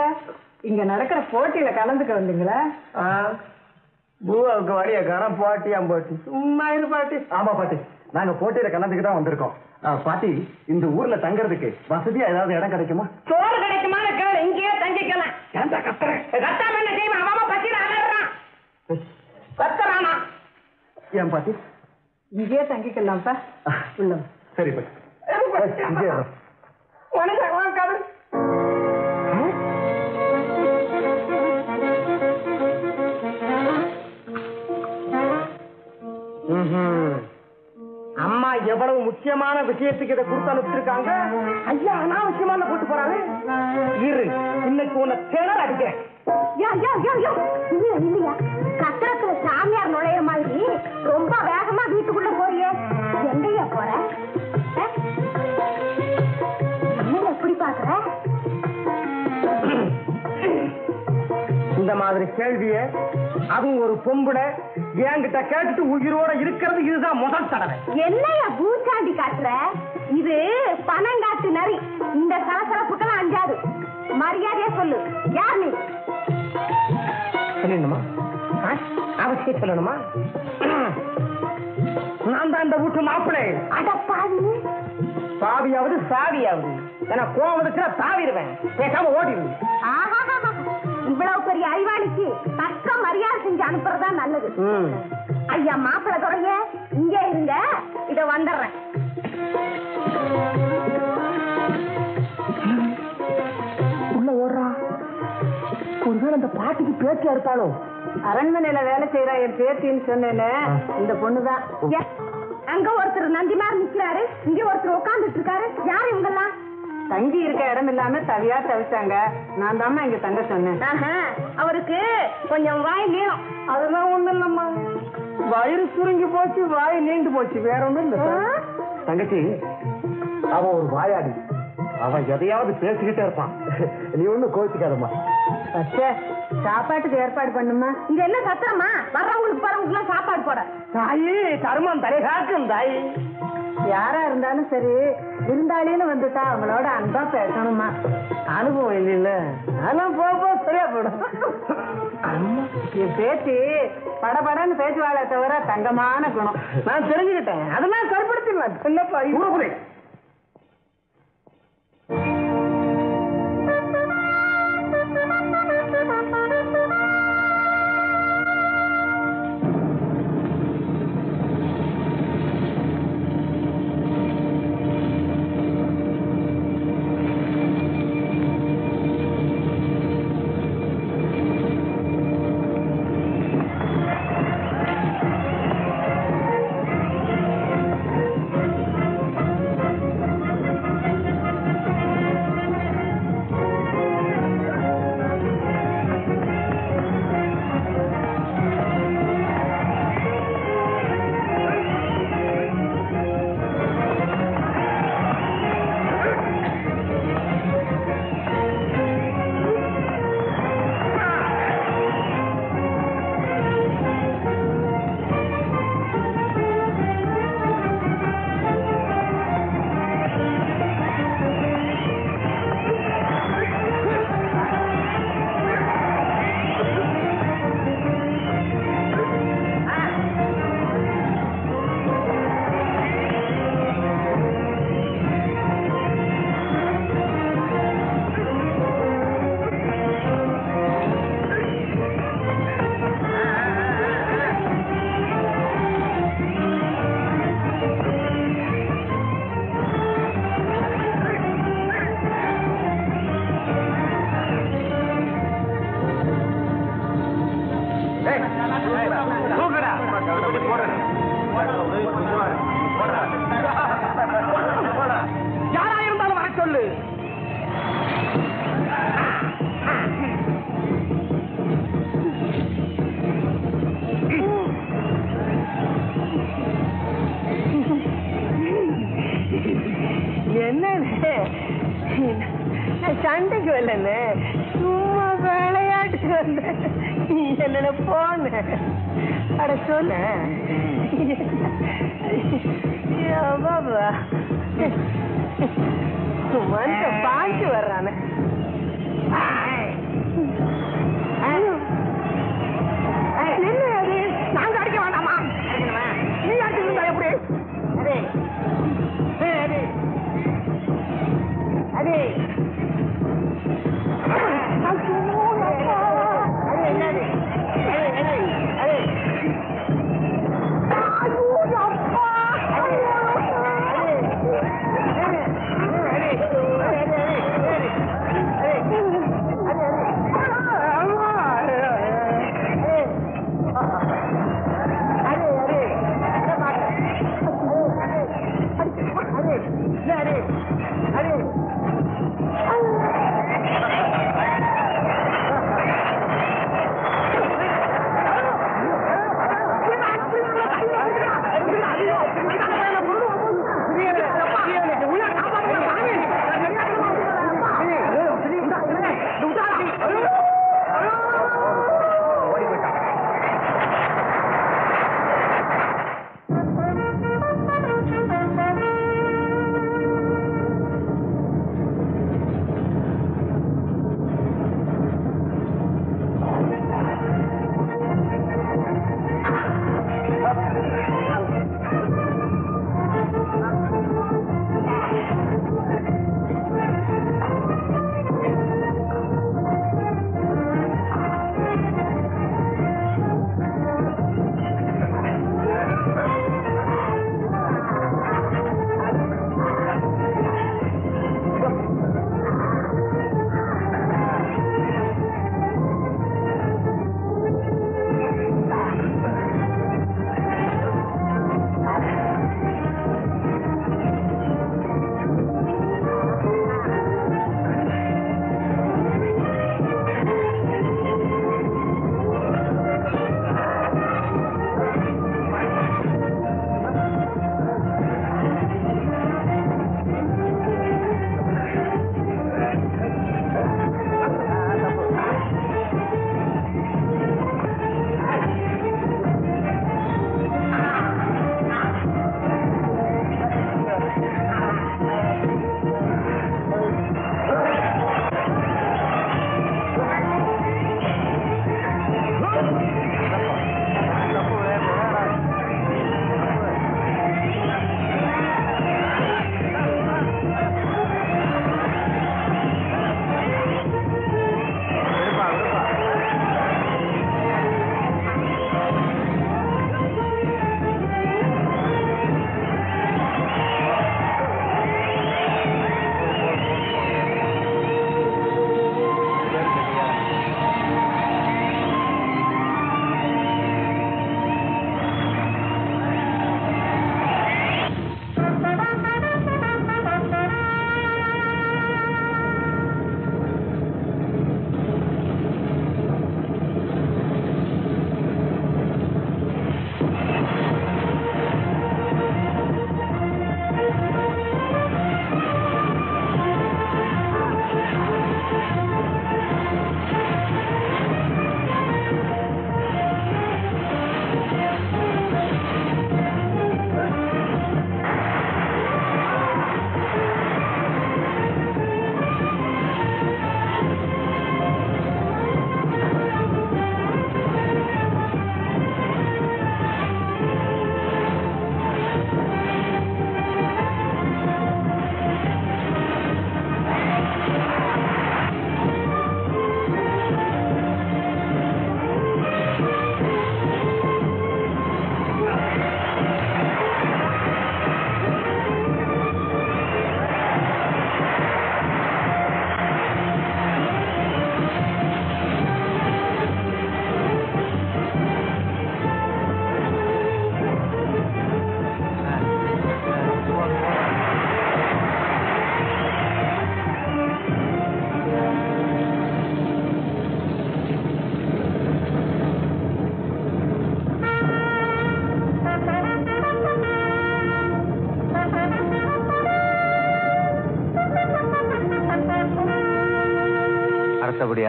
இங்க நடக்கிற போட்டியில கலந்துக்க வந்தீங்களா? பூவாவுக்கு வழியக்காரன் போட்டியாம் போட்டி. சும்மா இரு பாட்டி. ஆமா பாட்டி நாங்க போட்டியில கலந்துக்கு தான் வந்திருக்கோம். பாட்டி இந்த ஊர்ல தங்கறதுக்கு வசதியா ஏதாவது இடம் கிடைக்குமா? சோறு கிடைக்குமான கேளு இங்கேயே தங்கிக்கலாம் ஏன்டா கத்துற? கத்தாம என்ன செய்வான்? அவன் பத்திர அலறான் கத்துறானா? ஏன் பாட்டி? உள்ள வா. சரி இங்கே. உனக்கு உனக்கு அம்மா எவ்வளவு முக்கியமான விஷயத்துக்கு இதை கொடுத்து அனுப்பிச்சிருக்காங்க? ஐயா அனாவசியமான போட்டு போறாரு. இரு இன்னைக்கு உன்னை திணற அடிக்கிறேன். யோ, யோ, யோ, யோ. இல்லையா, சாமியார் நுழையிற மாதிரி ரொம்ப வேகமா இந்த மாதிரி கேள்விய அதுவும் ஒரு பொம்புட என்கிட்ட கேட்டுட்டு உயிரோட இருக்கிறது இதுதான் முதல் தடவை. என்னையா பூச்சாண்டி காட்டுற? இது பனங்காட்டு நரி. இந்த சலசலப்புக்கெல்லாம் அஞ்சாது. மரியாதையா சொல்லு. யார் நீ? சொல்லணுமா? அவசியம் சொல்லணுமா? நான் தான் இந்த வீட்டு மாப்பிள்ளை. அட பாவி. சாவியாவது சாவியாவது. எனக்கு கோவம் தாவிடுவேன் பேசாம ஓடிடுவேன் ஆஹாஹாஹா. அறிவாளிக்கு தக்க மரியாதை செஞ்சு அனுப்புறதா நல்லது. ஐயா மாப்பிள்ளை துறைய இங்கே இருங்க. இத வந்துடுறேன். உள்ள ஓடுறா. ஒருவேளை அந்த பாட்டிக்கு பேச்சியா இருப்பாளோ? அரண்மனையில வேலை செய்யற என் பேத்தின்னு சொன்னேனே. இந்த பொண்ணுதான். அங்க ஒருத்தர் நந்திமார் நிக்கிறாரு. இங்க ஒருத்தர் உட்கார்ந்துட்டு இருக்காரு. யார் இவங்கெல்லாம்? தங்கி இருக்க இடம் இல்லாம தவியா தவிச்சாங்க. நான் தாம்மா இங்க தங்க சொன்னேன். ஆஹா, அவருக்கு கொஞ்சம் வாய் நீளம். அதெல்லாம் ஒண்ணும் இல்லம்மா. வயிறு சுருங்கி போச்சு வாய் நீண்டு போச்சு. வேற ஒண்ணும் இல்ல? தங்கச்சி அவ ஒரு வாயாடி. அவன் எதையாவது பேசிக்கிட்டே இருப்பான். நீ ஒண்ணும் கோச்சிக்காதம்மா அச்சே சாப்பாட்டுக்கு ஏற்பாடு பண்ணுமா இங்க என்ன சத்திரமா? வர்றவங்களுக்கு போறவங்களுக்கு எல்லாம் சாப்பாடு போட. தாயி தர்மம் தலைகாக்கும் தாயி. யாரா இருந்தாலும் சரி விருந்தாளின்னு வந்துட்டா அவங்களோட அன்பா பேசணுமா? அனுபவம் இல்லைல்ல. அதெல்லாம் போக போக சரியா என் பேத்தி படபடன்னு பேசுவாளே தவிர தங்கமான குணம். நான் தெரிஞ்சுக்கிட்டேன். அதெல்லாம் சரிப்படுத்திடலாம். என்னப்பா இவ்வளவு யாரா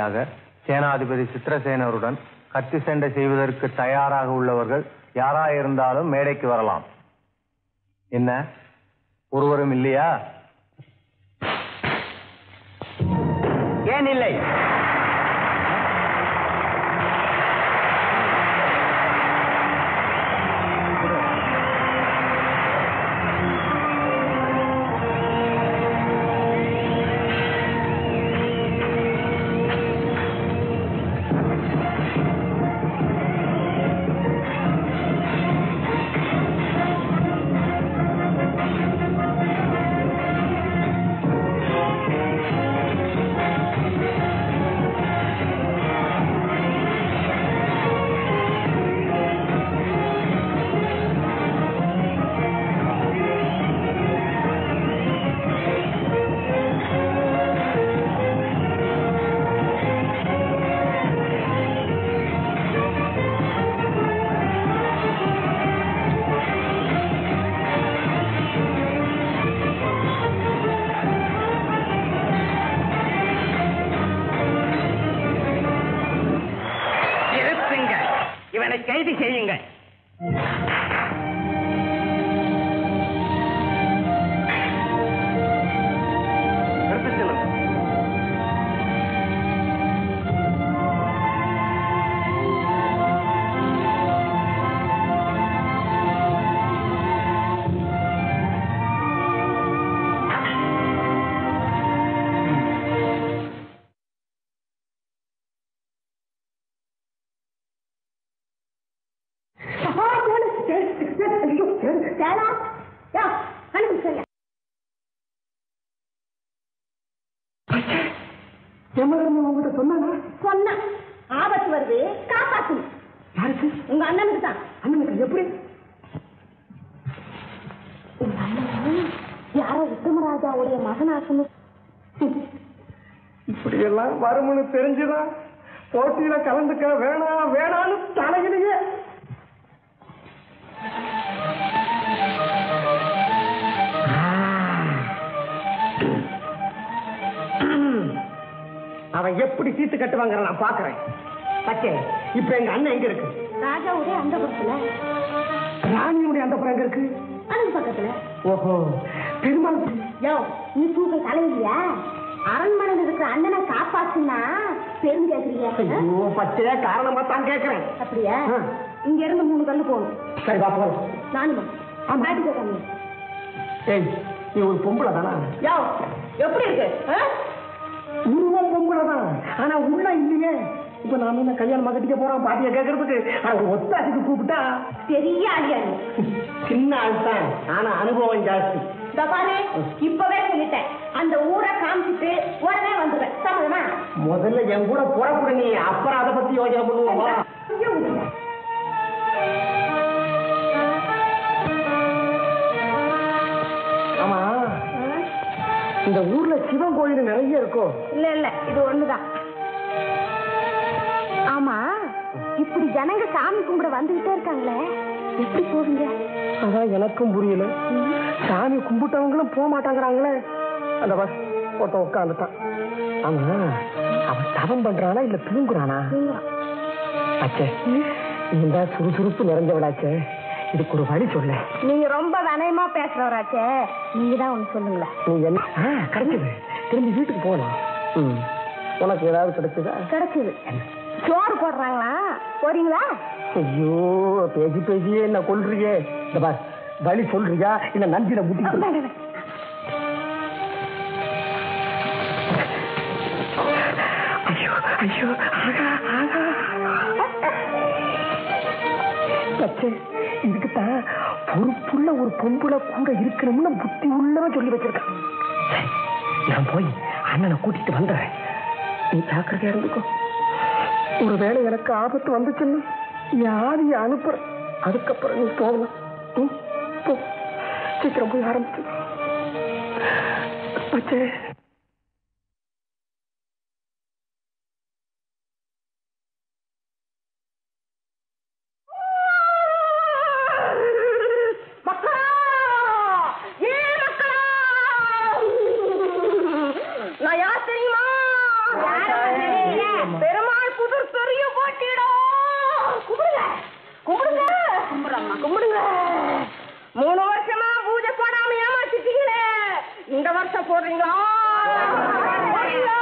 பதிலாக சேனாதிபதி சித்திரசேனருடன் கத்தி சண்டை செய்வதற்கு தயாராக உள்ளவர்கள் யாராயிருந்தாலும் மேடைக்கு வரலாம். என்ன? ஒருவரும் இல்லையா? ஏன் இல்லை? எம்மதம் உங்ககிட்ட சொன்னாங்க? சொன்ன. ஆபத்து வருது காப்பாத்தணும் யாருக்கு உங்க அண்ணனுக்கு தான். அண்ணனுக்கு எப்படி? உங்க அண்ணன் யாரோ உத்தமராஜாவுடைய மகனாக்குன்னு இப்படி எல்லாம் வரும்னு தெரிஞ்சுதான் போட்டியில கலந்துக்க வேணாம் வேணாம்னு தலையிலேயே அவன் எப்படி தீர்த்து கட்டுவாங்க நான் பாக்குறேன் பச்சை இப்ப எங்க அண்ணன் எங்க இருக்கு? ராஜாவுடைய அந்த பக்கத்துல. ராணியுடைய அந்த எங்க இருக்கு? அதுக்கு பக்கத்துல. ஓஹோ பெருமாள் யோ நீ தூக்க தலையிலையா அரண்மனையில் இருக்கிற அண்ணனை காப்பாத்துனா பெரும் கேக்குறியா ஐயோ பச்சை காரணமா தான் கேட்கிறேன் அப்படியா. இங்க இருந்து மூணு கல்லு போகணும் சரி வா போலாம். நானுமா மாட்டி கேட்காங்க ஏய் நீ ஒரு பொம்பளை தானா? யோ எப்படி இருக்கு ஆனா உள்ள இல்லையே. இப்ப நாம என்ன கல்யாணம் கட்டிக்க போறோம் பாட்டிய கேட்கறதுக்கு அது ஒத்தாசிக்கு கூப்பிட்டா? பெரிய ஆளியா சின்ன ஆள் தான் ஆனா அனுபவம் ஜாஸ்தி. இதோ பாரு இப்பவே சொல்லிட்டேன். அந்த ஊரை காமிச்சிட்டு உடனே வந்துடுவேன். சம்மதமா முதல்ல என் கூட புறப்படு நீ அப்புறம் அதை பத்தி யோசனை பண்ணுவோம்? இந்த ஊர்ல சிவன் கோயில் நிறைய இருக்கும் இல்ல இல்ல இது ஒண்ணுதான். ஆமா இப்படி ஜனங்க சாமி கும்பிட வந்துகிட்டே இருக்காங்களே எப்படி போவீங்க? அதான் எனக்கும் புரியல. சாமி கும்பிட்டவங்களும் போக மாட்டாங்கிறாங்களே. அந்த பஸ் ஒருத்தன் உட்காந்துட்டான் ஆமா அவன் தவம் பண்றானா இல்ல தூங்குறானா. அச்சே நீ தான் சுறுசுறுப்பு நிறைஞ்சவளாச்சே. இதுக்கு ஒரு வழி சொல்ல. நீங்க ரொம்ப வனயமா பேசுறவராச்சே. நீங்க தான் ஒண்ணு சொல்லுங்களேன் நீ என்ன? கிடைச்சது திரும்பி வீட்டுக்கு போகலாம் உனக்கு ஏதாவது கிடைச்சதா? கிடைச்சது. சோறு போடுறாங்களா? போறீங்களா? ஐயோ பேசி பேசியே என்ன கொல்றியே இந்த பார் வழி சொல்றியா? இல்ல நந்தில முட்டிக்கிட்டு ஐயோ ஐயோ ஆகா ஆகா. பச்சை. பொறுப்புள்ள ஒரு பொம்பளை கூட இருக்கணும்னு புத்தி உள்ளவன் சொல்லி வச்சிருக்கான். சரி, நான் போய் அண்ணனை கூட்டிட்டு வந்துடுறேன். நீ ஜாக்கிரதையா இருந்துக்கோ. ஒருவேளை எனக்கு ஆபத்து வந்துச்சுன்னு யாரையும் அனுப்புற. அதுக்கப்புறம் நீ போகலாம். போ. சீக்கிரம் போய் ஆரம்பிச்சு. பச்சை கும்பிடுங்க. கும்பிடுறம்மா கும்பிடுங்க. மூணு வருஷமா பூஜை போடாம ஏமாத்திட்டீங்களே. இந்த வருஷம் போடுறீங்களா? போடுறீங்களா?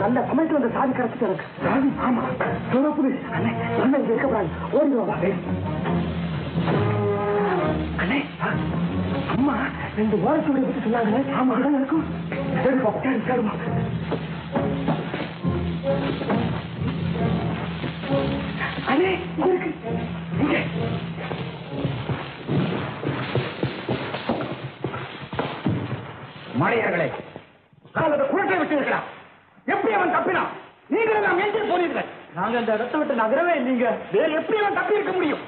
நல்ல சமயத்துல அந்த சாதி கிடைச்சிட்டு எனக்கு. சாதி? ஆமா. சிவப்புது அண்ணே அண்ணன் இங்க இருக்கப்படாது ஓடி வா. அண்ணே. ஆ, அம்மா ரெண்டு ஓரச்சுவடி பத்தி சொன்னாங்க ஆமா. அதான் இருக்கும் சரி சரிம்மா வேற எப்படி அவன் தப்பி இருக்க முடியும்?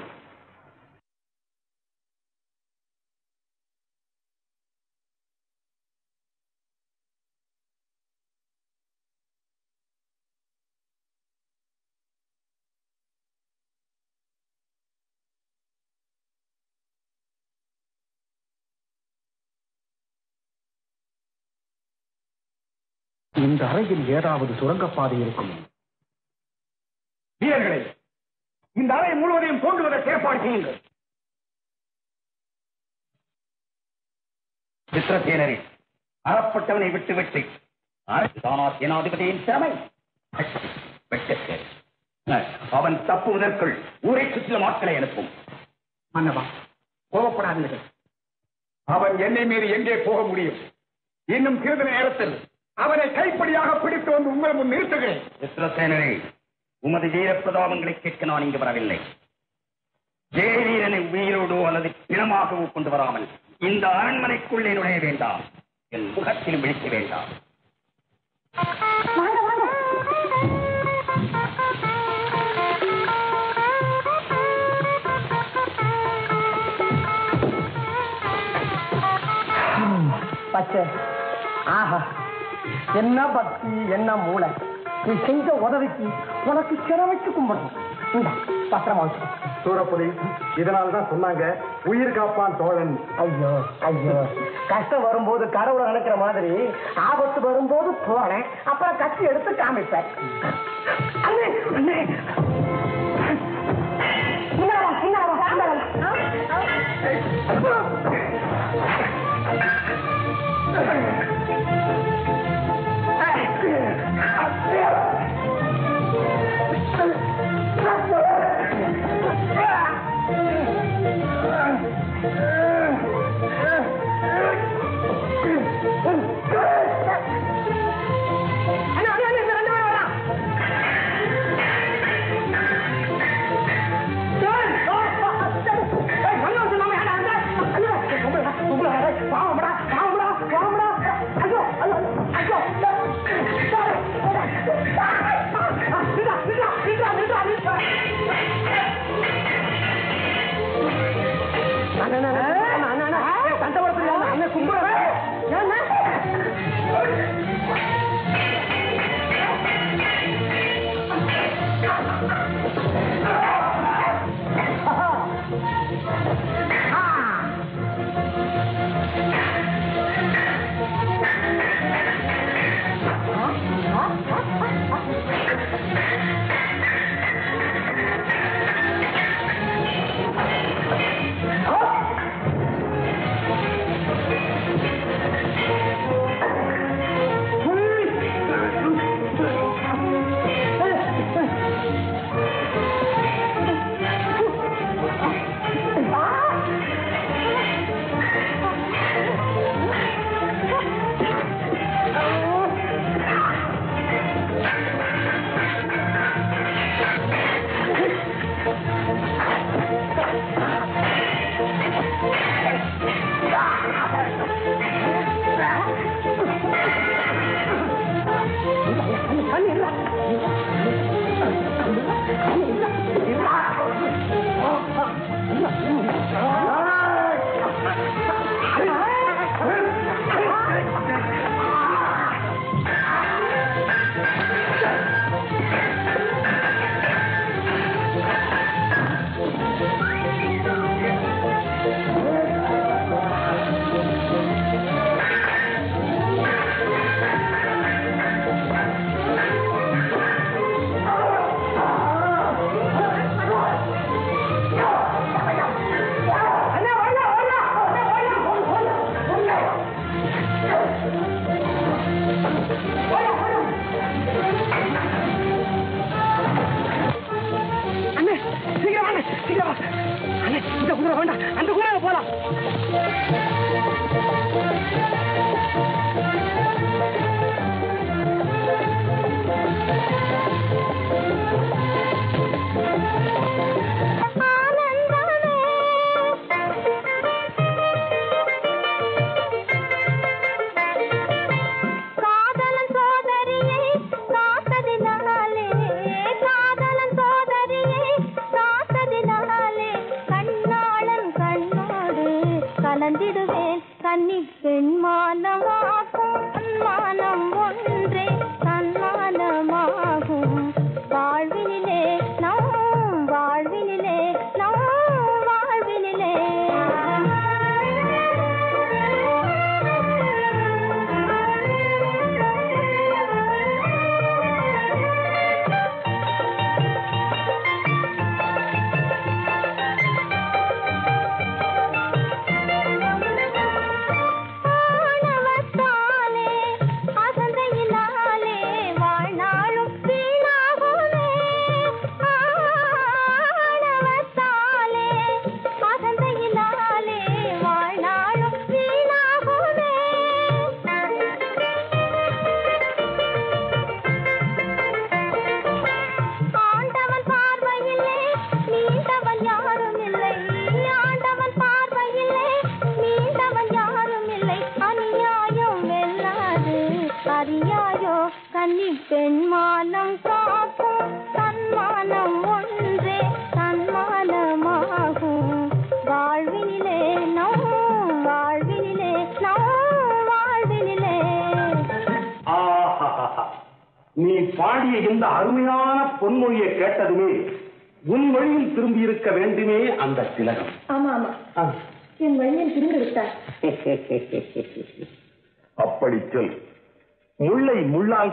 இந்த அறையில் ஏதாவது சுரங்கப்பாதை இருக்கும். வீரர்களே இந்த அறை முழுவதையும் தோன்றுவதற்கு ஏற்பாடு செய்யுங்கள். சித்திரசேனரே அறப்பட்டவனை விட்டுவிட்டு அரசானா சேனாதிபதியின் திறமை. அவன் தப்புவதற்குள் ஊரை சுற்றிலும் ஆட்களை அனுப்பும். மன்னவா கோபப்படாதீர்கள். அவன் என்னை மீறி எங்கே போக முடியும்? இன்னும் சிறிது நேரத்தில் அவனை கைப்படியாக பிடித்து வந்து உங்கள் முன் நிறுத்துகிறேன். சித்திரசேனரே உமது வீர பிரதாபங்களை கேட்க நான் இங்கு வரவில்லை. ஜெயவீரனை உயிரோடோ அல்லது பிணமாகவோ கொண்டு வராமல் இந்த அரண்மனைக்குள்ளே நுழைய வேண்டாம். என் முகத்தில் விழிக்க வேண்டாம். பச்சை. ஆஹா. என்ன பக்தி என்ன மூளை. நீ செஞ்ச உதவிக்கு உனக்கு சிறவைக்கு கும்பிடணும் பத்திரமா சூரப்புலி இதனால தான் சொன்னாங்க உயிர் காப்பான் தோழன். ஐயோ ஐயோ. கஷ்டம் வரும்போது கடவுளை நினைக்கிற மாதிரி ஆபத்து வரும்போது போனேன் அப்புறம் கத்தி எடுத்து காமிப்பேன்.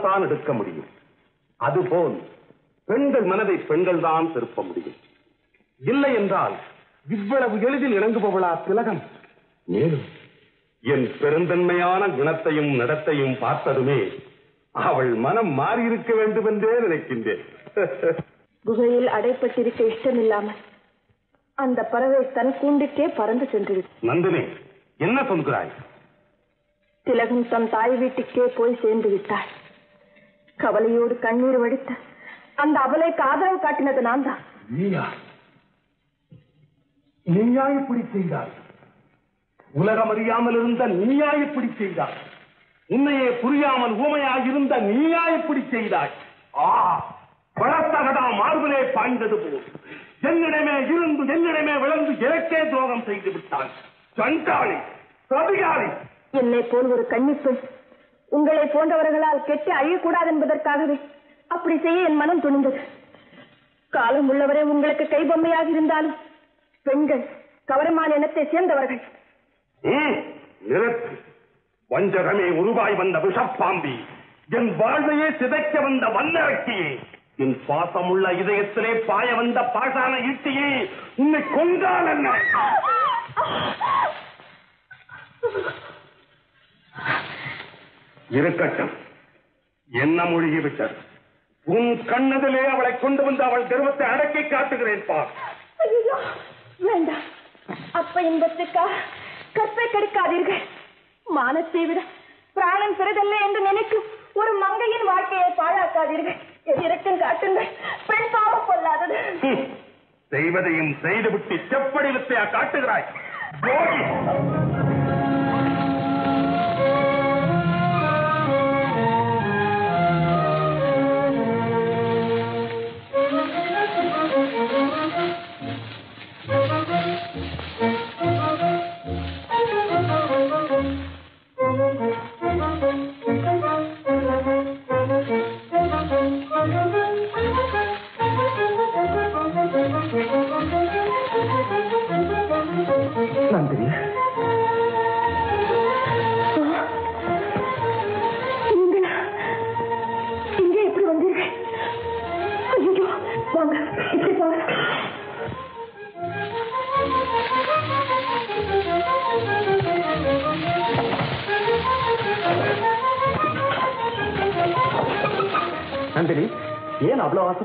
முள்ளால் தான் எடுக்க முடியும். அதுபோல் பெண்கள் மனதை பெண்கள் தான் திருப்ப முடியும். இல்லை என்றால் இவ்வளவு எளிதில் இணங்குபவளா திலகம்? மேலும் என் பெருந்தன்மையான குணத்தையும் நடத்தையும் பார்த்ததுமே அவள் மனம் மாறியிருக்க வேண்டும் என்றே நினைக்கின்றேன். குகையில் அடைப்பட்டிருக்க இஷ்டமில்லாமல் அந்த பறவை தன் கூண்டுக்கே பறந்து சென்றது. நந்தினி என்ன சொல்கிறாய்? திலகம் தன் தாய் வீட்டுக்கே போய் சேர்ந்து விட்டாள். கவலையோடு கண்ணீர் வடித்த அந்த அவளைக்கு ஆதரவு காட்டினது நான் தான். நீயா? நீயா இப்படி செய்தாய்? உலகம் அறியாமல் இருந்த நீயா இப்படி செய்தாய்? உன்னையே புரியாமல் ஊமையாக இருந்த நீயா இப்படி செய்தாய்? ஆ பழத்தகடா மார்பிலே பாய்ந்தது போல். என்னிடமே இருந்து என்னிடமே விளந்து எனக்கே துரோகம் செய்து விட்டாய் சண்டாளி சதிகாரி என்னை போல் ஒரு கன்னிப்பெண் உங்களை போன்றவர்களால் கெட்டு அழியக்கூடாது என்பதற்காகவே அப்படி செய்ய என் மனம் துணிந்தது. காலம் உள்ளவரை உங்களுக்கு கைபொம்மையாக இருந்தாலும் பெண்கள் கவரமான இனத்தை சேர்ந்தவர்கள். வஞ்சகமே உருவாய் வந்த விஷப்பாம்பி. என் வாழ்வையே சிதைக்க வந்த வல்லரக்கியே. என் பாசமுள்ள இதயத்திலே பாய வந்த பாசான ஈட்டியே உன்னை கொன்றால் என்ன? இருக்கட்டும். என்ன மூழ்கி விட்டது உன் கண்ணதிலே அவளை கொண்டு வந்து அவள் கர்வத்தை அடக்கி காட்டுகிறேன் பார் வேண்டாம். அப்ப இன்பத்துக்காக கற்பை கெடுக்காதீர்கள். மானத்தை விட பிராணம் பெரிதல்ல என்று நினைக்கும் ஒரு மங்கையின் வாழ்க்கையை பாழாக்காதீர்கள். இரக்கம் காட்டுங்கள். பெண் பாவம் கொள்ளாதது. செய்வதையும் செய்துவிட்டு செப்படி வித்தையா காட்டுகிறாய்?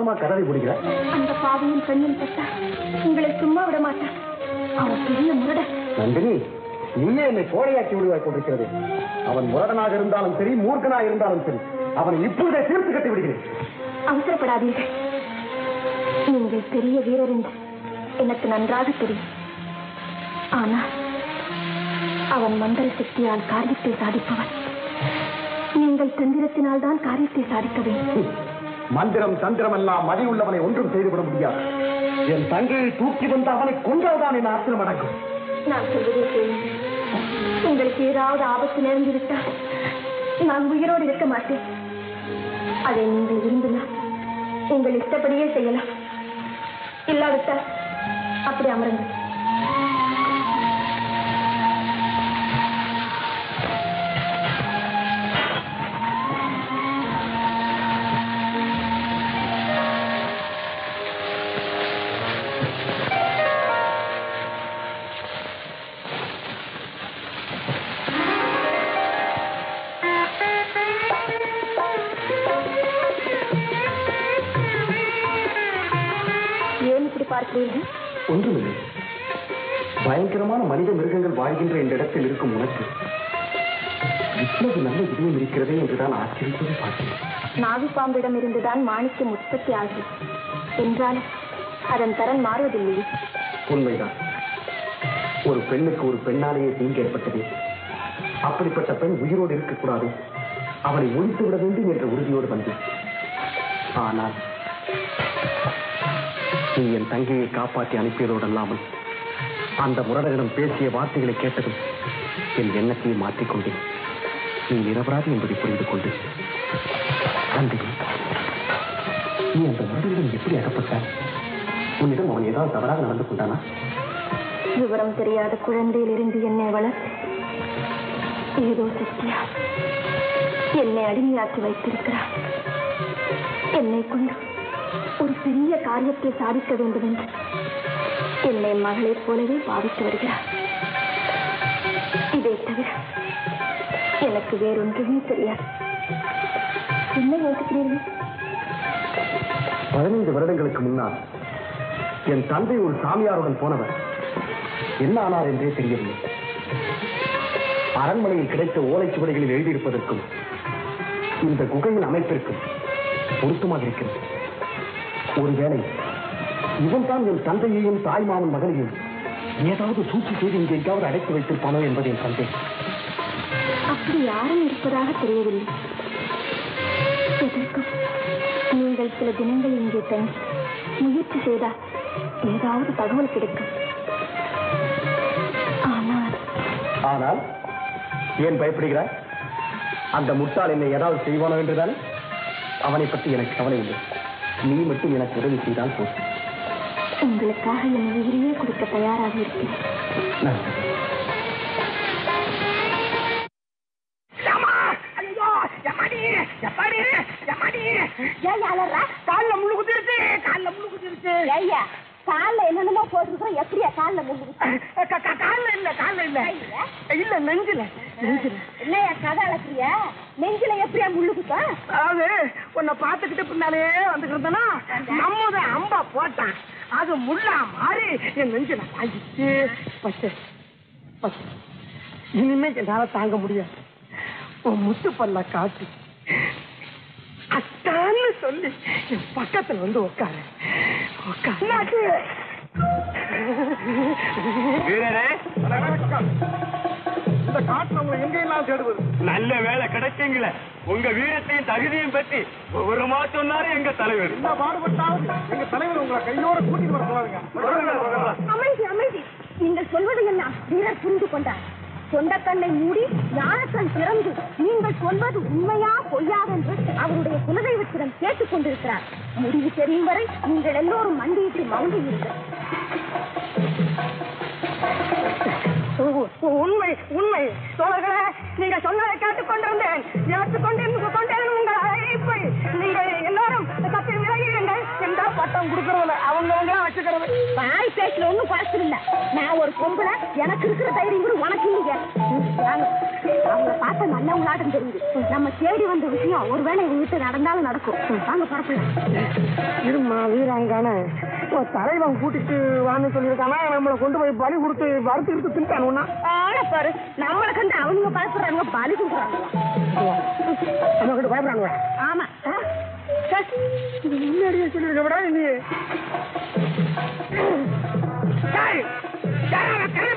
அவசரமா கதவை முடிக்கிற அந்த பாவியின் பெண்ணின் பட்டா உங்களை சும்மா விட மாட்டான் அவன் பெரிய முரட. நந்தினி நீயே என்னை கோழையாக்கி விடுவாய் கொண்டிருக்கிறது அவன் முரடனாக இருந்தாலும் சரி மூர்க்கனாக இருந்தாலும் சரி. அவனை இப்பொழுதே தீர்த்து கட்டி விடுகிறேன். அவசரப்படாதீர்கள். நீங்கள் பெரிய வீரர் எனக்கு நன்றாக தெரியும். ஆனால் அவன் மந்திர சக்தியால் காரியத்தை சாதிப்பவன். நீங்கள் தந்திரத்தினால் தான் காரியத்தை சாதிக்க வேண்டும். மந்திரம் தந்திரம் எல்லாம் மதி உள்ளவனை ஒன்றும் செய்துவிட முடியாது. என் தங்கையை தூக்கி வந்து அவனை கொன்றால்தான் என் ஆத்திரம் அடங்கும். நான் உங்களுக்கு ஏதாவது ஆபத்து நேர்ந்து விட்டால் நான் உயிரோடு இருக்க மாட்டேன். அதை நீங்கள் விரும்பினால் உங்கள் இஷ்டப்படியே செய்யலாம். இல்லாவிட்டால் அப்படி அமருங்கள். மனித மிருகங்கள் வாழ்கின்ற இந்த இடத்தில் இருக்கும் உனக்கு இவ்வளவு நல்ல இதயம் இருக்கிறதே என்றுதான் ஆச்சரியத்தோடு பார்க்கிறேன் நாவி பாம்பிடம் இருந்துதான் மாணிக்கம் உற்பத்தி ஆகும் என்றாலும் அதன் தரன் மாறுவதில்லையே உண்மைதான். ஒரு பெண்ணுக்கு ஒரு பெண்ணாலேயே தீங்கு ஏற்பட்டது. அப்படிப்பட்ட பெண் உயிரோடு இருக்கக்கூடாது. அவனை ஒழித்து விட வேண்டும் என்ற உறுதியோடு வந்தேன். ஆனால் நீ என் தங்கையை காப்பாற்றி அனுப்பியதோடு அல்லாமல் அந்த முரடனிடம் பேசிய வார்த்தைகளை கேட்டதும் என் எண்ணத்தை மாற்றிக்கொண்டேன். நீ நிரபராதி என்பதை புரிந்து கொண்டு. நன்றி நீ அந்த முரடனிடம் எப்படி அகப்பட்டார் உன்னிடம் அவன் ஏதாவது தவறாக நடந்து கொண்டானா? விவரம் தெரியாத குழந்தையிலிருந்து என்னை வளர்த்து ஏதோ சக்தியா என்னை அடிமையாக்கி வைத்திருக்கிறார் என்னை கொண்டு ஒரு பெரிய காரியத்தை சாதிக்க வேண்டும் என்று என்னை மகளைப் போலவே பாவித்து வருகிறார். இதை தவிர எனக்கு வேறொன்றுமே தெரியாது. என்ன யோசிக்கிறீர்கள்? பதினைந்து வருடங்களுக்கு முன்னால் என் தந்தை ஒரு சாமியாருடன் போனவர் என்ன ஆனார் என்றே தெரியவில்லை. அரண்மனையில் கிடைத்த ஓலைச்சுவடிகளில் எழுதியிருப்பதற்கும் இந்த குகையின் அமைப்பிற்கும் பொருத்தமாக இருக்கிறது. ஒருவேளை இவன் தான் என் தந்தையையும் தாய்மாமன் மகளையும் ஏதாவது சூழ்ச்சி செய்து இங்கே எங்காவது அடைத்து வைத்திருப்பானோ என்பது என் சந்தேகம் அப்படி யாரும் இருப்பதாக தெரியவில்லை. எதற்கும் நீங்கள் சில தினங்கள் இங்கே தங்கி முயற்சி செய்தால் ஏதாவது தகவல் கிடைக்கும். ஆனால் ஆனால் ஏன் பயப்படுகிறாய்? அந்த முட்டாள் என்னை ஏதாவது செய்வானோ என்றுதான்? அவனை பற்றி எனக்கு கவலை இல்லை. நீ மட்டும் எனக்கு உதவி செய்தால் போதும். உங்களுக்காக என் உயிரையே கொடுக்க தயாராக இருக்கேன் நன்றி கால்ல முள்ளு குத்திருச்சு கால்ல முள்ளு குத்திருச்சு ஐயா கால்ல என்னென்னமோ போட்டுருக்கோம் எப்படியா கால்ல முள்ளு கால்ல இல்ல கால்ல இல்ல இல்ல நெஞ்சில நெஞ்சில என்னையா கதை அளக்குறியா நெஞ்சில எப்படியா முள்ளு குத்தா அதாவது உன்னை பார்த்துக்கிட்டு பின்னாலே வந்துட்டு இருந்தனா நம்மத அம்பா போட்டான் அது முள்ளா என் பச்சை பச்சை இனிமே என்னால தாங்க முடியாது உன் முத்து பல்ல காட்டி. அத்தான்னு சொல்லி. என் பக்கத்துல வந்து உட்காரு உட்காரு வீரரே இந்த காட்டுல உங்களை எங்கெல்லாம் தேடுவது? நல்ல வேலை கிடைச்சீங்களே உங்க வீரத்தையும் தகுதியும் பற்றி விவரமா சொன்னாரு எங்க தலைவர்? என்ன பாடுபட்டாவது எங்க தலைவர் உங்களை கையோட கூட்டிட்டு வர அமைதி அமைதி. நீங்கள் சொல்வது எல்லாம் வீரர் புரிந்து கொண்டார். சொந்த கண்ணை மூடி ஞானக்கண் திறந்து நீங்கள் சொல்வது உண்மையா பொய்யா என்று அவருடைய குலதெய்வத்திடம் கேட்டுக் கொண்டிருக்கிறார். முடிவு தெரியும் வரை நீங்கள் எல்லோரும் மண்டியிட்டு மவுண்டியிருங்கள் உண்மை உண்மை. தோழர்களே நீங்க சொன்னதை கேட்டுக் கொண்டிருந்தேன் ஏற்றுக்கொண்டு கொண்டேன் உங்கள் அழைப்பை நீங்கள் எல்லாரும் தப்பி விலகி எந்த பட்டம் கொடுக்கறதில்ல அவங்க அவங்க வச்சுக்கிறது வாய் பேச்சுல ஒண்ணும் குறைச்சல் இல்ல நான் ஒரு பொம்பளை எனக்கு இருக்கிற தைரியம் கூட உனக்கு இல்லைங்க. வாங்க. அவங்கள பார்த்தா நல்லவங்களாட்டம் தெரியுது. நம்ம தேடி வந்த விஷயம் ஒருவேளை இவங்க வீட்டு நடந்தாலும் நடக்கும். வாங்க பரப்பலாம் இருமா வீராங்கான. தலைவன் கூட்டிட்டு வான்னு சொல்லியிருக்கானா? நம்மளை கொண்டு போய் பலி கொடுத்து வறுத்து எடுத்து தின்ட்டானுன்னா? பாரு. நம்மளை கண்டு அவங்க பயப்படுறாங்க பலி கொடுக்குறாங்க நம்ம கிட்ட பயப்படுறாங்க ஆமா. முன்னாடியே சொல்லியிருக்க நீ கரை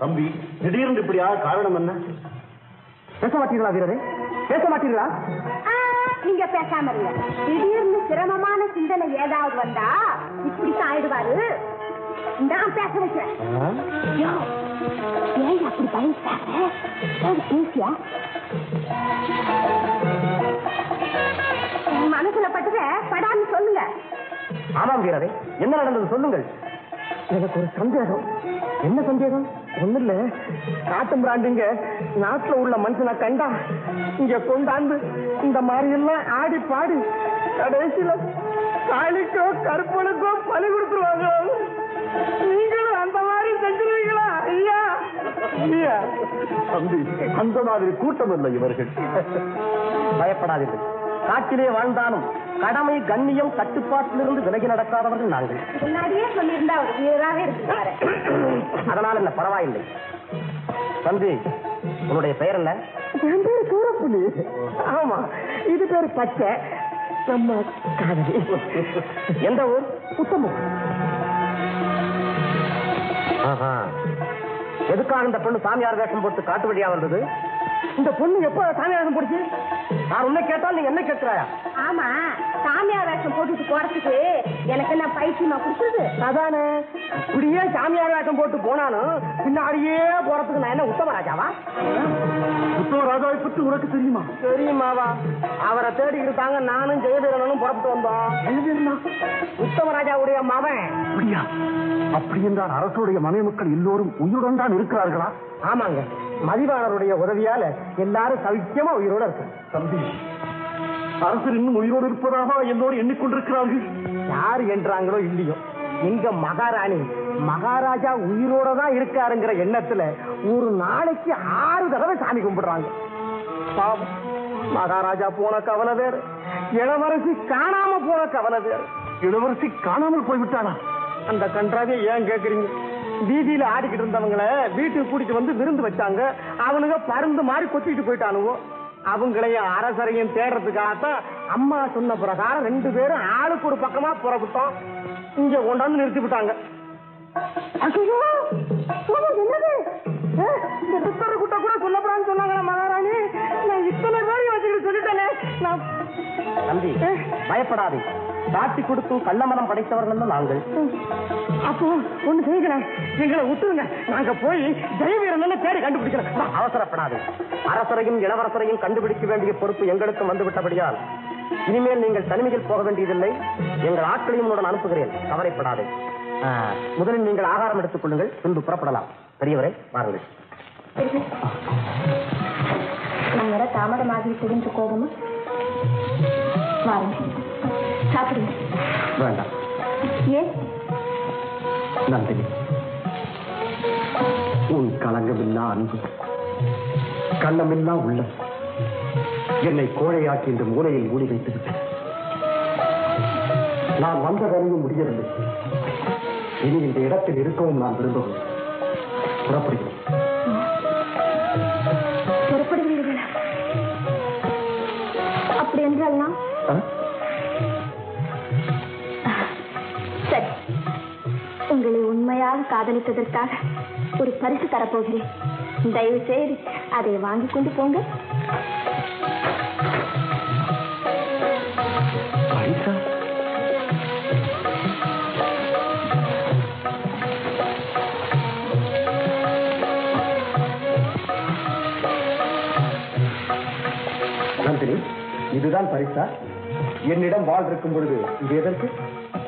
தம்பி திடீர்னு இப்படியா காரணம் என்ன? பேச மாட்டீங்களா வீரரே? பேச மாட்டீங்களா ஆ, நீங்க பேசாம இருங்க. திடீர்னு சிரமமான சிந்தனை ஏதாவது வந்தா இப்படித்தான் ஆயிடுவாரு நான் பேச வைக்கிறேன். ஏன் அப்படி பயந்துட்டாங்க? பேசியா? மனசுல பட்டத படான்னு சொல்லுங்க. ஆமாம் வீரரே. என்ன நடந்தது சொல்லுங்கள். எனக்கு ஒரு சந்தேகம். என்ன சந்தேகம்? ஒண்ணு இல்ல காட்டு பிராண்டிங்க. நாட்டுல உள்ள மனுஷனை கண்டா இங்க கொண்டாந்து இந்த மாதிரி எல்லாம் ஆடி பாடி கடைசியில காளிக்கோ கருப்பனுக்கோ பலி கொடுத்துருவாங்க. நீங்களும் அந்த மாதிரி செஞ்சிருவீங்களா? ஐயா. ஐயா. தம்பி அந்த மாதிரி கூட்டம் இல்லை இவர்கள். பயப்படாதீர்கள். காட்டிலே வாழ்ந்தாலும் கடமை கண்ணியம் கட்டுப்பாட்டிலிருந்து விலகி நடக்காதவர்கள் நாங்கள். முன்னாடியே சொல்லியிருந்தா அவர் வீராவே இருக்கிறாரு அதனால் என்ன பரவாயில்லை. தம்பி உன்னுடைய பெயர் என்ன? என் பேரு சூரப்புலி. ஆமா இது பேரு பச்சை. நம்ம காதலி எந்த ஊர்? உத்தமம். ஆஹா. எதுக்காக இந்த பொண்ணு சாமியார் வேஷம் போட்டு காட்டு வழியா வந்தது? இந்த பொண்ணு எப்ப சாமியாகம் போடுச்சு? நான் உன்னை கேட்டால் நீ என்ன கேட்கிறாயா? ஆமா சாமியார் வேஷம் போட்டுட்டு போறதுக்கு எனக்கு என்ன பைத்தியமா கொடுத்தது அதானே. இப்படியே சாமியார் வேஷம் போட்டு போனாலும் பின்னாடியே போறதுக்கு நான் என்ன உத்தம ராஜாவா? உத்தம ராஜாவை பற்றி உனக்கு தெரியுமா? தெரியுமாவா? அவரை தேடி இருக்காங்க நானும் ஜெயவீரனும் புறப்பட்டு வந்தோம். எழுதிருந்தா உத்தம ராஜாவுடைய மவன் அப்படியா? அப்படி என்றால் அரசுடைய மனை மக்கள் எல்லோரும் உயிருடன் தான் இருக்கிறார்களா? ஆமாங்க. மதிவாணருடைய உதவியால எல்லாரும் சவிக்கியமா உயிரோட இருக்கு தம்பி அரசர் இன்னும் உயிரோடு இருப்பதாக எல்லோரும் எண்ணிக்கொண்டிருக்கிறார்கள். யாரு என்றாங்களோ இல்லையோ? எங்க மகாராணி மகாராஜா உயிரோட தான் இருக்காருங்கிற எண்ணத்துல ஒரு நாளைக்கு ஆறு தடவை சாமி கும்பிடுறாங்க. பாவம் மகாராஜா போன கவலை வேறு. இளவரசி காணாம போன கவலை வேறு. இளவரசி காணாமல் போய்விட்டாளா? அந்த கன்றாவியை ஏன் கேக்குறீங்க வீதியில ஆடிக்கிட்டு இருந்தவங்கள வீட்டுக்கு கூட்டிட்டு வந்து விருந்து வச்சாங்க. அவனுங்க பருந்து மாதிரி கொத்திட்டு போயிட்டானுவோ. அவங்களையும் அரசரையும் தேடுறதுக்காகத்தான் அம்மா சொன்ன பிரகாரம் ரெண்டு பேரும் ஆளுக்கு ஒரு பக்கமா புறப்பட்டோம். இங்க கொண்டாந்து நிறுத்தி விட்டாங்க. சொல்லப்படான்னு சொன்னாங்களா மகாராணி. நான் இத்தனை பேரையும் வச்சுக்கிட்டு சொல்லிட்டேனே. நான் தம்பி பயப்படாதே. காட்டி கொடுத்தும் கள்ளமனம் படைத்தவர்கள் நாங்கள். அப்போ ஒண்ணு செய்யுங்களேன் எங்களை விட்டுருங்க. நாங்க போய் ஜெயவீரன் தேடி கண்டுபிடிக்கிறோம் அவசரப்படாது. அரசரையும் இளவரசரையும் கண்டுபிடிக்க வேண்டிய பொறுப்பு எங்களுக்கும் வந்து விட்டபடியால் இனிமேல் நீங்கள் தனிமையில் போக வேண்டியதில்லை. எங்கள் ஆட்களையும் உடன் அனுப்புகிறேன். கவலைப்படாதே. முதலில் நீங்கள் ஆகாரம் எடுத்துக் கொள்ளுங்கள். பின்பு புறப்படலாம். பெரியவரே வாருங்கள். நான் வர தாமதமாகிவிட்டது என்று கோபமா வாருங்க சாப்பிடுங்க. வேண்டாம். ஏன்? நந்தினி உன் களங்கமில்லா அன்பு கள்ளமில்லா உள்ளம் என்னை கோழையாக்கி இந்த மூலையில் மூடி வைத்து நான் வந்த வேலையும் முடியவில்லை. இனி இந்த இடத்தில் இருக்கவும் நான் விரும்பவில்லை. புறப்படுகிறேன். ஆ? சரி. உங்களை உண்மையாக காதலித்ததற்காக ஒரு பரிசு தரப்போகிறேன். தயவு செய்து அதை வாங்கிக் கொண்டு போங்க. இதுதான் பரிசா? என்னிடம் வாழ் இருக்கும் பொழுது இது எதற்கு?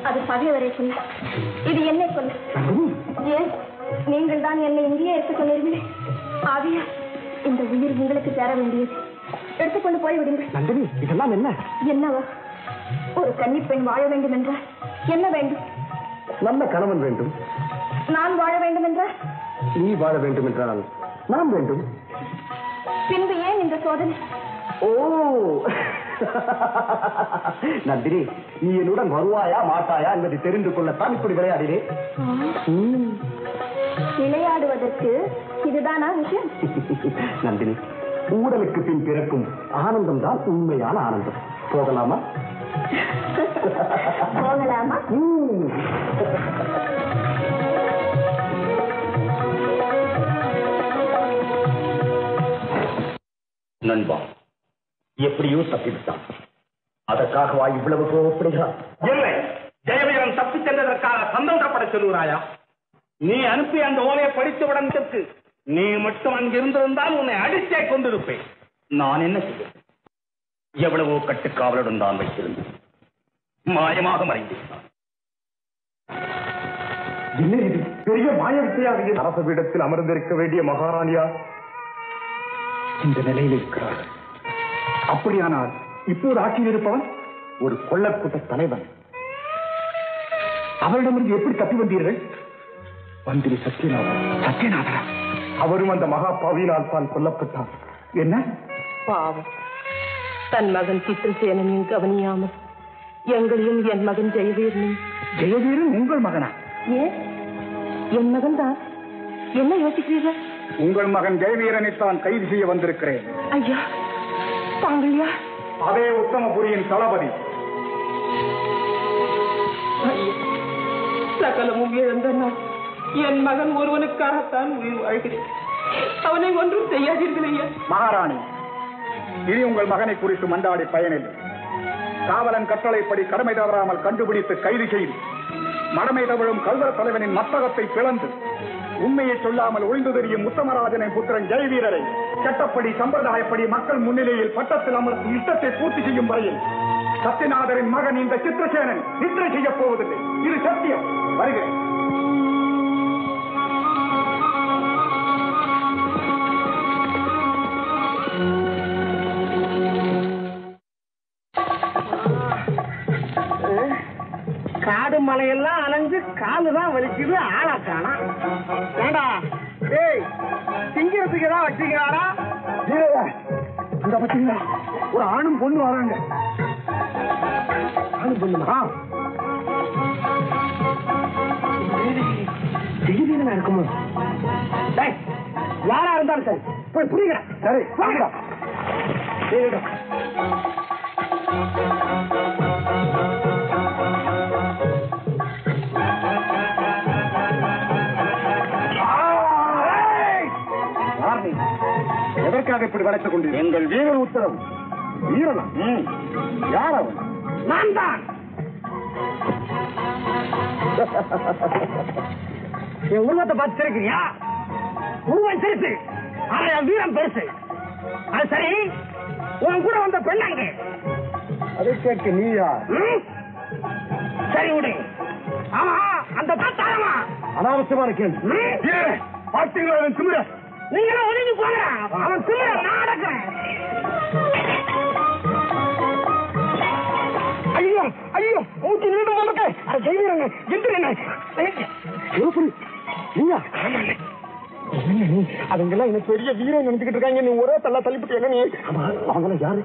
அது பகைவரை சொல்ல இது என்னை சொல்ல ஏன்? நீங்கள் தான் என்னை இங்கேயே இருக்க சொன்னீர்களே ஆவியா இந்த உயிர் உங்களுக்கு சேர வேண்டியது. எடுத்துக்கொண்டு போய் விடுங்கள். நந்தினி இதெல்லாம் என்ன? என்னவா? ஒரு கன்னிப் பெண் வாழ வேண்டும் என்றால் என்ன வேண்டும்? நல்ல கணவன் வேண்டும். நான் வாழ வேண்டும் என்றால்? நீ வாழ வேண்டும் என்றால் நான் வேண்டும். பின்பு ஏன் இந்த சோதனை? ஓ! நந்தினி நீ என்னுடன் வருவாயா மாட்டாயா என்பதை தெரிந்து கொள்ளத்தான் இப்படி விளையாடினேன். விளையாடுவதற்கு இதுதானா விஷயம்? நந்தினி ஊடலுக்கு பின் பிறக்கும் ஆனந்தம் தான் உண்மையான ஆனந்தம். போகலாமா? போகலாமா. நண்பா எப்படியோ தப்பிவிட்டான். அதற்காகவா இவ்வளவு கோவப்படுகிறார் இல்லை. ஜெயவீரன் தப்பிச் சென்றதற்காக சந்தோஷப்பட சொல்லுகிறாயா? நீ அனுப்பி அந்த ஓலையை படித்தவுடன் நீ மட்டும் அங்கிருந்திருந்தால் உன்னை அடிச்சே கொண்டிருப்பேன். நான் என்ன செய்ய எவ்வளவோ கட்டுக்காவலுடன் தான் வைத்திருந்தேன். மாயமாக மறைந்திருந்தான் என்ன இது? பெரிய மாய வித்தையாக அரச பீடத்தில் அமர்ந்திருக்க வேண்டிய மகாராணியா? இந்த நிலையில் இருக்கிறார் அப்படியானால் இப்போது ஆட்சியில் இருப்பவன் ஒரு கொள்ளக்கூட்ட தலைவன். அவரிடமிருந்து எப்படி தப்பி வந்தீர்கள்? மந்திரி சத்யநாதன். சத்யநாதனா? அவரும் அந்த மகா பாவியினால் தான் கொல்லப்பட்டார். என்ன? பாவம். தன் மகன் சித்திரசேனனையும் கவனியாமல். எங்களையும் என் மகன் ஜெயவீரனையும் ஜெயவீரன் உங்கள் மகனா? ஏன் என் மகன் தான் என்ன யோசிக்கிறீர்கள்? உங்கள் மகன் ஜெயவீரனைத்தான் கைது செய்ய வந்திருக்கிறேன். ஐயா தாங்கள் யார் அதே உத்தமபுரியின் தளபதி. சகலமும் இழந்த நான் என் மகன் ஒருவனுக்காகத்தான் உயிர் வாழ்கிறேன். அவனை ஒன்றும் செய்யாதீர்கள் ஐயா. மகாராணி இனி உங்கள் மகனை குறித்து மண்டாடி பயனில்லை. காவலன் கட்டளைப்படி கடமை தவறாமல் கண்டுபிடித்து கைது செய்து மடமை தவழும் கல்வர தலைவனின் மத்தகத்தை பிளந்து உண்மையை சொல்லாமல் ஒளிந்து தெரியும் உத்தமராஜனின் புத்திரன் ஜெயவீரரை. சட்டப்படி சம்பிரதாயப்படி மக்கள் முன்னிலையில் பட்டத்தில் அமர்த்தி இஷ்டத்தை பூர்த்தி செய்யும் வரையில் சத்யநாதரின் மகன் இந்த சித்திரசேனன் நித்திரை செய்யப் போவதில்லை. இது சத்தியம். வருகிறேன். காடு மலையெல்லாம் அலைஞ்சு காலுதான் வலிக்குது ஆளா காணா. ஏண்டா? டேய் திங்கிறதுக்கு ஏதாவது வச்சுக்கிறாரா இந்த பத்தீங்களா? ஒரு ஆணும் பொண்ணு வராங்க. ஆணும் பொண்ணுமா? ஜெயவீரனா இருக்குமோ யாரா இருந்தாலும் சரி போய் புரியுங்க சரி வாங்கடா. எதற்காக இப்படி வளைத்துக் கொண்டு எங்கள் வீரன் உத்தரவு. வீரனா. யார் அவன்? நான் தான். என் உருவத்தை பார்த்து சிரிக்கிறியா? உருவம் சிரிச்சு ஆனா என் வீரம் பெருசு. அது சரி. உன் கூட வந்த பெண்ணாங்க அதை கேட்க நீ யார்? சரி விடு. ஆமா அந்த பார்த்தாரமா அனாவசியமான கேள்வி. பார்த்தீங்களா அவன் நீங்க நீங்களும் ஒதுங்கி போங்க. அவன் திமிர நான் அடக்குறேன் ஐயோ ஐயோ மூச்சு நின்று வந்துட்டு அதை செய்வீரங்க எந்திரங்க நீயா? அவங்க எனக்கு பெரிய வீரம் நினைச்சுக்கிட்டு இருக்காங்க. நீ ஒரே தள்ளா தள்ளிவிட்டு என்ன நீ? அவங்கள யாரு?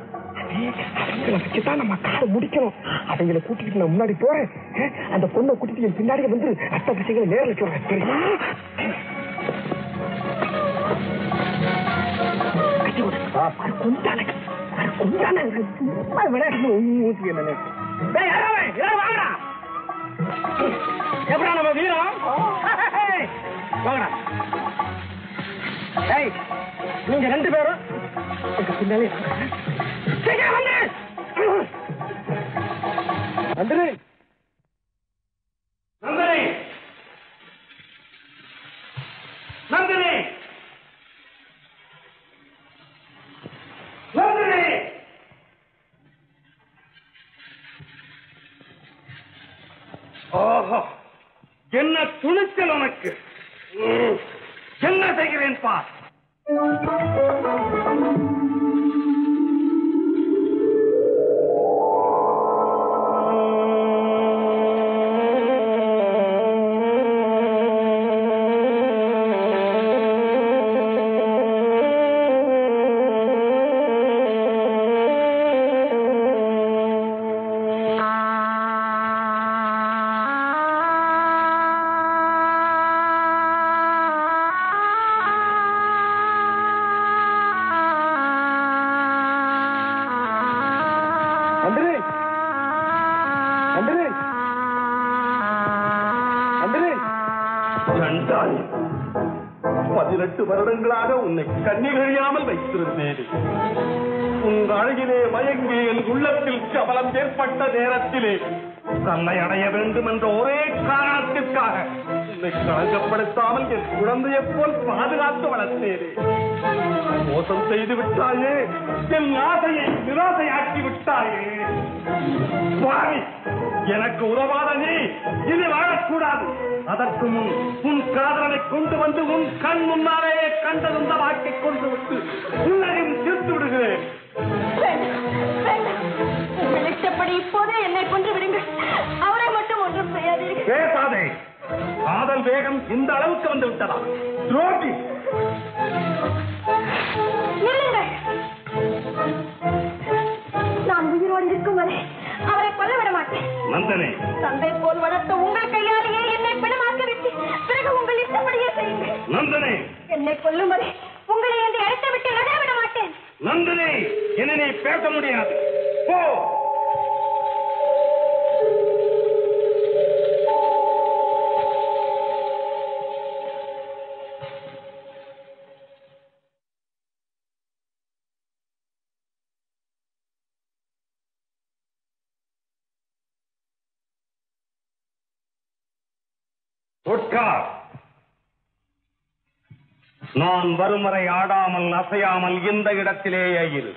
வச்சுதான் நம்ம காலை முடிக்கணும். அவங்களை கூட்டிட்டு நான் முன்னாடி போறேன். அந்த பொண்ணை கூட்டிட்டு என் பின்னாடியே வந்து அத்த பிசைகளை நேரில் சொல்றேன் கட்டி. அது அது சும்மா விளையாட்டு என்ன வாங்கடா. எப்படா நம்ம வீரம்? வாங்கடா. டேய் நீங்க ரெண்டு பேரும் பின்னாலே வாங்க. சீக்கிரம் வந்து நந்தினி. நந்தினி. நந்தினி நந்தினி ஓஹோ என்ன துணிச்சல் உனக்கு. ம், என்ன செய்கிறேன் பார். உலகத்திலே தன்னை அடைய வேண்டும் என்ற ஒரே காரணத்திற்காக உன்னை களங்கப்படுத்தாமல் என் குழந்தையை போல் பாதுகாத்து வளர்த்தேனே. மோசம் செய்து விட்டாயே என் ஆசையை நிராசையாக்கி விட்டாயே. சுவாமி எனக்கு உதவாத நீ இனி வாழக்கூடாது. அதற்கு முன் உன் காதலனை கொண்டு வந்து உன் கண் முன்னாலேயே கண்டதும் வாக்கிக் கொண்டு விட்டு வேகம் இந்த அளவுக்கு வந்து விட்டதா? துரோகி! நான் உயிரோடு இருக்கும் வரை அவரை கொல்ல விட மாட்டேன். நந்தனே! தந்தை போல் வளர்த்த உங்கள் கையாலேயே என்னை பிணமாக்க விட்டு பிறகு உங்கள் இஷ்டப்படியே செய்யுங்கள். நந்தனே! என்னை கொல்லும் வரை உங்களை என்னை அழைத்து விட்டு நகர விட மாட்டேன். நந்தினி! நீ பேச முடியாது. போ! நான் வரும் ஆடாமல் அசையாமல் இந்த இடத்திலேயே இரு.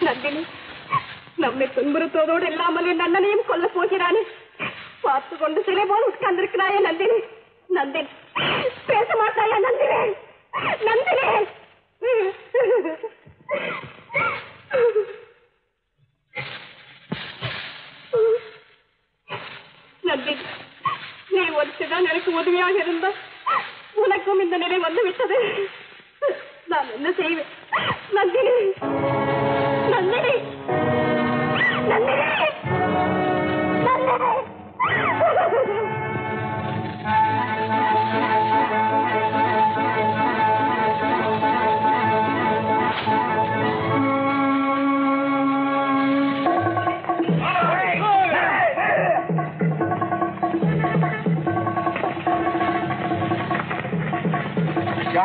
நந்தினி நம்மை துன்புறுத்துவதோடு இல்லாமல் என் அண்ணனையும் கொல்ல போகிறானே. பார்த்து கொண்டு சிலை போல் உட்கார்ந்திருக்கிறாயே நந்தினி. நந்தினி பேச மாட்டாயா நந்தினி? நந்தினி! நன்றி. நீ ஒருத்திதான் எனக்கு உதவியாக இருந்தா. உனக்கும் இந்த நிலை வந்து விட்டது நான் என்ன செய்வேன்? நந்தினி. நந்தினி. நந்தினி.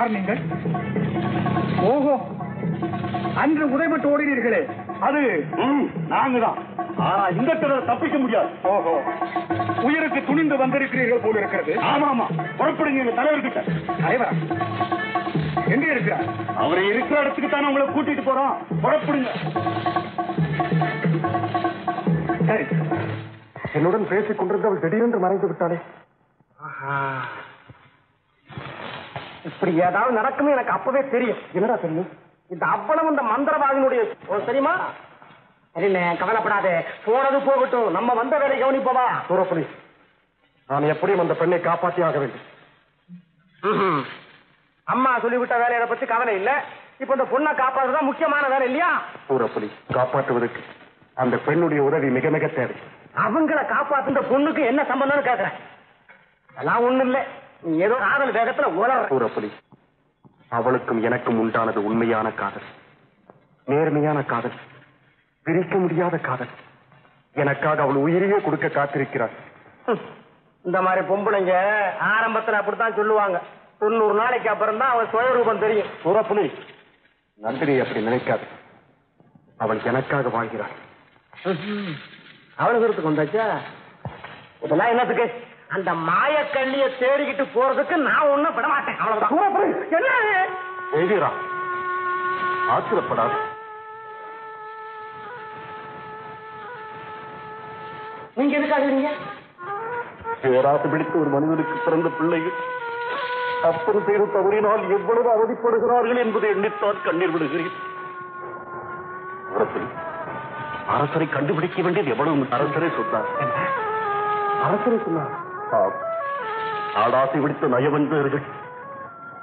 யார் நீங்கள் ஓஹோ அன்று உதைபட்டு ஓடினீர்களே அது? நாங்க தான் ஆனா இந்த தடவை தப்பிக்க முடியாது. ஓஹோ உயிருக்கு துணிந்து வந்திருக்கிறீர்கள் போல இருக்கிறது. ஆமா ஆமா புறப்படுங்க எங்க தலைவர்கிட்ட. தலைவரா? எங்க இருக்கிறார்? அவரை இருக்கிற இடத்துக்கு தானே உங்களை கூட்டிட்டு போறோம். புறப்படுங்க. சரி. என்னுடன் பேசிக் கொண்டிருந்தவள் திடீரென்று மறைந்து விட்டாளே? இப்படி ஏதாவது நடக்கும்னு எனக்கு அப்பவே தெரியும். என்னடா தெரியும்? இந்த அவ்வளவு இந்த மந்திரவாதினுடைய தெரியுமா? சரிண்ணே கவலைப்படாதே. போனது போகட்டும். நம்ம வந்த வேலை கவனிப்பவா? சூரப்புலி நான் எப்படியும் அந்த பெண்ணை காப்பாற்றி ஆக வேண்டும். அம்மா சொல்லிவிட்ட வேலையை பத்தி கவலை இல்ல. இப்ப இந்த பொண்ணை காப்பாற்றுதான் முக்கியமான வேலை இல்லையா? சூரப்புலி காப்பாற்றுவதற்கு அந்த பெண்ணுடைய உதவி மிக மிக தேவை. அவங்கள காப்பாத்துற பொண்ணுக்கு என்ன சம்பந்தம்னு கேக்குறேன். அதெல்லாம் ஒண்ணு இல்லை. நீ ஏதோ காதல் வேகத்துல உலற சூரப்புலி அவளுக்கும் எனக்கும் உண்டானது உண்மையான காதல். நேர்மையான காதல். பிரிக்க முடியாத காதல். எனக்காக அவள் உயிரையே கொடுக்க காத்திருக்கிறாள். இந்த மாதிரி பொம்பளைங்க ஆரம்பத்துல அப்படித்தான் சொல்லுவாங்க. தொண்ணூறு நாளைக்கு அப்புறம் தான் அவன் சுயரூபம் தெரியும். சூரப்புலி நந்தினி அப்படி நினைக்காது. அவள் எனக்காக வாழ்கிறாள். தூரத்துக்கு வந்தாச்சா? இதெல்லாம் என்னத்துக்கு? அந்த மாயக்கண்ணிய தேடிக்கிட்டு போறதுக்கு நான் ஒண்ணும் விட மாட்டேன். அவ்வளவுதான். என்ன எழுதிரா ஆத்திரப்படாது நீங்க எதுக்காக இருக்கீங்க பேராசை பிடித்த ஒரு மனிதனுக்கு பிறந்த பிள்ளைகள் அப்பன் செய்த தவறினால் எவ்வளவு அவதிப்படுகிறார்கள் என்பதை எண்ணித்தான் கண்ணீர் விடுகிறேன். அரசரை கண்டுபிடிக்க வேண்டியது எவ்வளவு அரசரே சொன்னார். அரசரே சொன்னார். ஆம். ஆடாசை விடுத்த நயவந்தர்கள்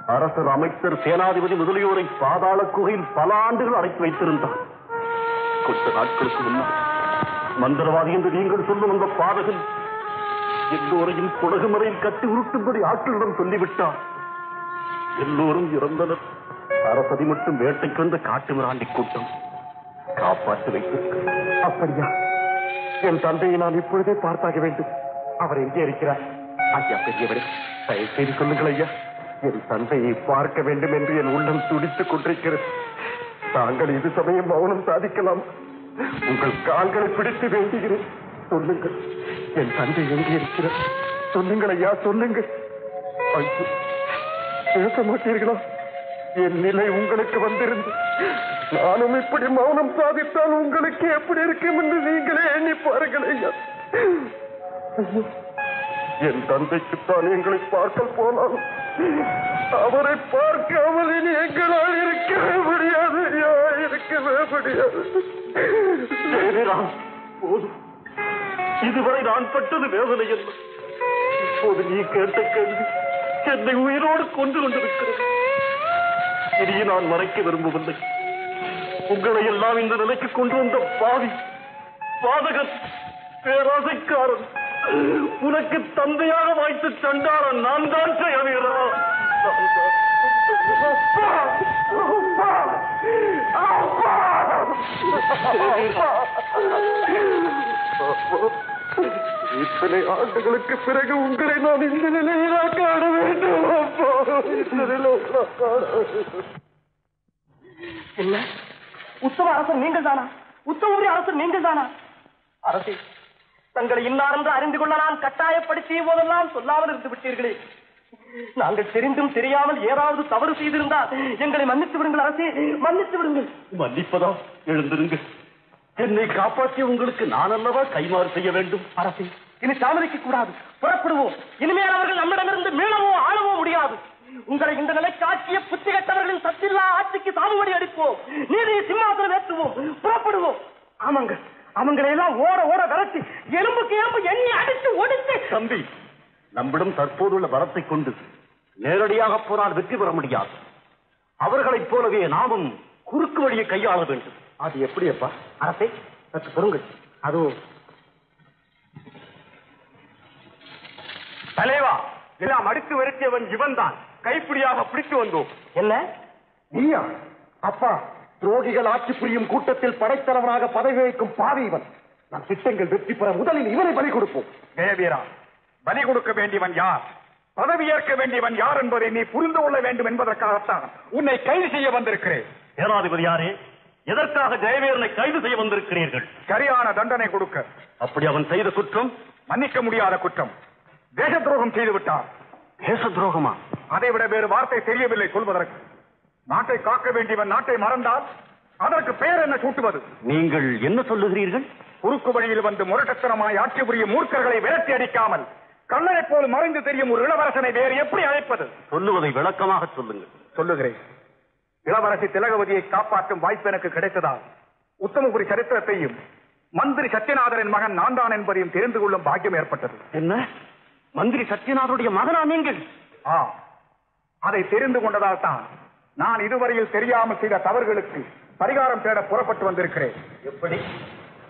அரசர் அமைச்சர் சேனாதிபதி முதலியோரை பாதாள குகையில் பல ஆண்டுகள் அடைத்து வைத்திருந்தார். கொஞ்ச நாட்களுக்கு முன்னால் மந்திரவாதி என்று நீங்கள் சொல்லும் அந்த பாதகன் எல்லோரையும் குடகு முறையில் கட்டி உருட்டும்படி ஆட்களிடம் சொல்லிவிட்டார். எல்லோரும் இறந்தனர். அரசதி மட்டும் வேட்டைக்கு வந்த காட்டு மிராண்டி கூட்டம் காப்பாற்றி வைத்திருக்கிறேன் அப்படியா? என் தந்தையை நான் இப்பொழுதே பார்த்தாக வேண்டும். அவர் எங்கே இருக்கிறார்? ஐயா பெரியவரே தயவு செய்து சொல்லுங்கள் ஐயா. என் தந்தையை பார்க்க வேண்டும் என்று என் உள்ளம் துடித்துக் கொண்டிருக்கிறது. தாங்கள் இது சமயம் மௌனம் சாதிக்கலாம். உங்கள் கால்களை பிடித்து வேண்டுகிறேன். சொல்லுங்கள் என் தந்தை எங்கே இருக்கிறார்? சொல்லுங்கள் ஐயா சொல்லுங்கள். பேச மாட்டீர்களா? என் நிலை உங்களுக்கு வந்திருந்து நானும் இப்படி மௌனம் சாதித்தால் உங்களுக்கு எப்படி இருக்கும் என்று நீங்களே எண்ணி பாருங்கள் ஐயா. என் தந்தைக்குத்தான் எங்களை பார்க்க போனால் அவரை பார்க்காமல் இனி எங்களால் இருக்கவே முடியாது ஐயா இருக்கவே முடியாது. போதும். இதுவரை நான் பட்டது வேதனை என்ன இப்போது நீ கேட்ட கேள்வி என்னை உயிரோடு கொண்டு கொண்டிருக்கிறது. இனியே நான் மறைக்க விரும்பவில்லை. உங்களை எல்லாம் இந்த நிலைக்கு கொண்டு வந்த பாவி பாதகன் பேராசைக்காரன் உனக்கு தந்தையாக வாய்த்து சண்டாளன் நான் தான் செய்யவீரா இத்தனை ஆண்டுகளுக்கு பிறகு உங்களை நான் இந்த நிலையிலா காண வேண்டும். அப்பா இந்த நிலையிலா காண வேண்டும். என்ன? உத்தம அரசர் நீங்கள் தானா? உத்தமபுரி அரசர் நீங்கள் தானா? அரசே தங்களை இன்னாரென்று அறிந்து கொள்ள நான் கட்டாயப்படுத்திய போதெல்லாம் சொல்லாமல் இருந்து விட்டீர்களே. நாங்கள் தெரிந்தும் தெரியாமல் ஏதாவது தவறு செய்திருந்தால் எங்களை மன்னித்து விடுங்கள் அரசே மன்னித்து விடுங்கள். மன்னிப்பதா? எழுந்திருங்க என்னை காப்பாற்றிய உங்களுக்கு நான் அல்லவா கைமாறு செய்ய வேண்டும்? அரசே இனி தாமதிக்க கூடாது. புறப்படுவோம். இனிமேல் அவர்கள் நம்மிடமிருந்து மீளவோ ஆளவோ முடியாது. உங்களை இந்த நிலைக்கு ஆட்சிய புத்தி கட்டவர்களின் சத்தில்லா ஆட்சிக்கு சாகுபடி அடிப்போம் நீதியை சிம்மாசனம் ஏற்றுவோம். புறப்படுவோம். ஆமாங்க. அவங்களை எல்லாம் ஓட ஓட விரட்டி எலும்புக்கு எலும்பு எண்ணி அடித்து ஒடித்து தம்பி நம்மிடம் தற்போதுள்ள பலத்தை கொண்டு நேரடியாக போனால் வெற்றி பெற முடியாது. அவர்களைப் போலவே நாமும் குறுக்கு வழியை கையாள வேண்டும். அது எப்படி அப்பா அரசே சற்று பொறுங்கள். அதுவும் தலைவா எல்லாம் அடித்து விரட்டியவன் இவன்தான். கைப்பிடியாக பிடித்து வந்தோம். என்ன? நீயா? அப்பா துரோகிகள் ஆட்சி புரியும் கூட்டத்தில் படைத்தலைவனாக பதவி வகிக்கும் பாவி இவன் நம் திட்டங்கள் வெற்றி பெற முதலில் இவனை பலி கொடுப்போம். ஜெயவீரா பலி கொடுக்க வேண்டியவன் யார்? பதவி ஏற்க வேண்டியவன் யார் என்பதை நீ புரிந்து கொள்ள வேண்டும் என்பதற்காகத்தான் உன்னை கைது செய்ய வந்திருக்கிறேன். சேனாதிபதி யாரே எதற்காக ஜெயவீரனை கைது செய்ய வந்திருக்கிறீர்கள்? சரியான தண்டனை கொடுக்க. அப்படி அவன் செய்த குற்றம்? மன்னிக்க முடியாத குற்றம். தேச துரோகம் செய்து விட்டார் தேச துரோகமா? அதை விட வேறு வார்த்தை தெரியவில்லை சொல்வதற்கு. நாட்டை காக்க வேண்டியவன் நாட்டை மறந்தால் அதற்கு பெயர் என்ன சூட்டுவது? நீங்கள் என்ன சொல்லுகிறீர்கள்? குறுக்கு வழியில் வந்து முரட்டத்தனமாய் ஆட்சி புரியும் மூர்க்கர்களை விரட்டி அடிக்காமல் கண்ணனைப் போல் மறைந்து தெரியும் ஒரு இளவரசனை வேறு எப்படி அழைப்பது? சொல்லுவதை விளக்கமாக சொல்லுங்கள். சொல்லுகிறேன். இளவரசி திலகவதியை காப்பாற்றும் வாய்ப்பு எனக்கு கிடைத்ததால் உத்தமபுரி சரித்திரத்தையும் மந்திரி சத்யநாதரின் மகன் நான் தான் என்பதையும் தெரிந்து கொள்ளும் பாக்கியம் ஏற்பட்டது. என்ன? மந்திரி சத்யநாதருடைய மகனா நீங்கள்? ஆ அதை தெரிந்து கொண்டதால் தான் நான் இதுவரையில் தெரியாமல் செய்த தவறுகளுக்கு பரிகாரம் தேட புறப்பட்டு வந்திருக்கிறேன். எப்படி?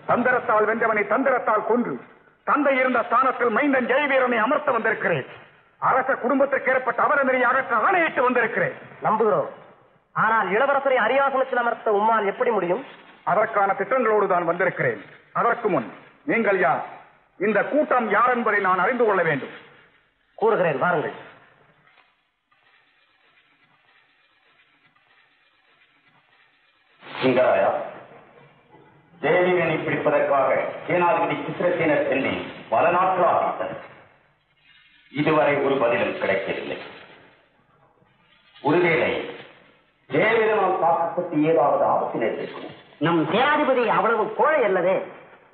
தந்திரத்தால் வென்றவனை தந்திரத்தால் கொன்று தந்தை இருந்த ஸ்தானத்தில் மைந்தன் ஜெயவீரனை அமர்த்த வந்திருக்கிறேன். அரச குடும்பத்திற்கு ஏற்பட்ட அவரநெறி அகற்ற ஆணையிட்டு வந்திருக்கிறேன். நம்புகிறோம். ஆனால் இளவரசரை அரியாசனத்தில் அமர்த்த உம்மால் எப்படி முடியும்? அதற்கான திட்டங்களோடு தான் வந்திருக்கிறேன். அதற்கு முன் நீங்கள் யார்? இந்த கூட்டம் யார் என்பதை நான் அறிந்து கொள்ள வேண்டும். கூறுகிறேன் வாருங்கள். சிங்கராயா? ஜெயவீரனை பிடிப்பதற்காக சேனாதிபதி சித்திரசேனர் சென்றி பல நாட்கள் ஆகிவிட்டன இதுவரை ஒரு பதிலும் கிடைக்கவில்லை. ஒருவேளை ஜெயவீரனால் தாக்கப்பட்டு ஏதாவது ஆபத்து நேர்ந்திருக்கும்? நம் சேனாதிபதி அவ்வளவு கோழை அல்லவே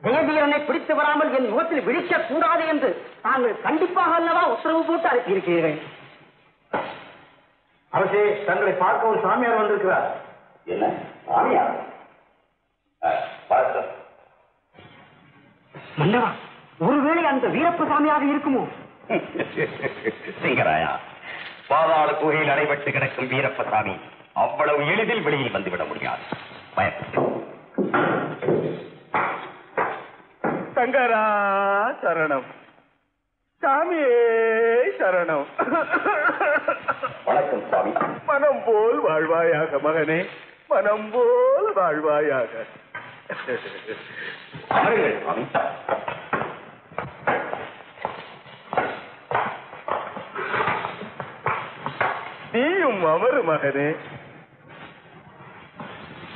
ஜெயவீரனை பிடித்து வராமல் என் முகத்தில் விழிக்க கூடாது என்று தாங்கள் கண்டிப்பாக அல்லவா உத்தரவு போட்டு அனுப்பியிருக்கிறீர்கள்? அரசே தங்களை பார்க்க ஒரு சாமியார் வந்திருக்கிறார். என்ன? சாமியார் பழக்கம் மன்னவா ஒருவேளை அந்த வீரப்ப சாமியாக இருக்குமோ? சிங்கராயா பாதாள குகையில் அடைபட்டு கிடக்கும் வீரப்பசாமி அவ்வளவு எளிதில் வெளியில் வந்துவிட முடியாது. சங்கரா சரணம். சாமியே சரணம். வணக்கம் சுவாமி மனம் போல் வாழ்வாயாக மகனே. மனம் போல் வாழ்வாயாக. சுவாமி நீயும் அமரு மகனே.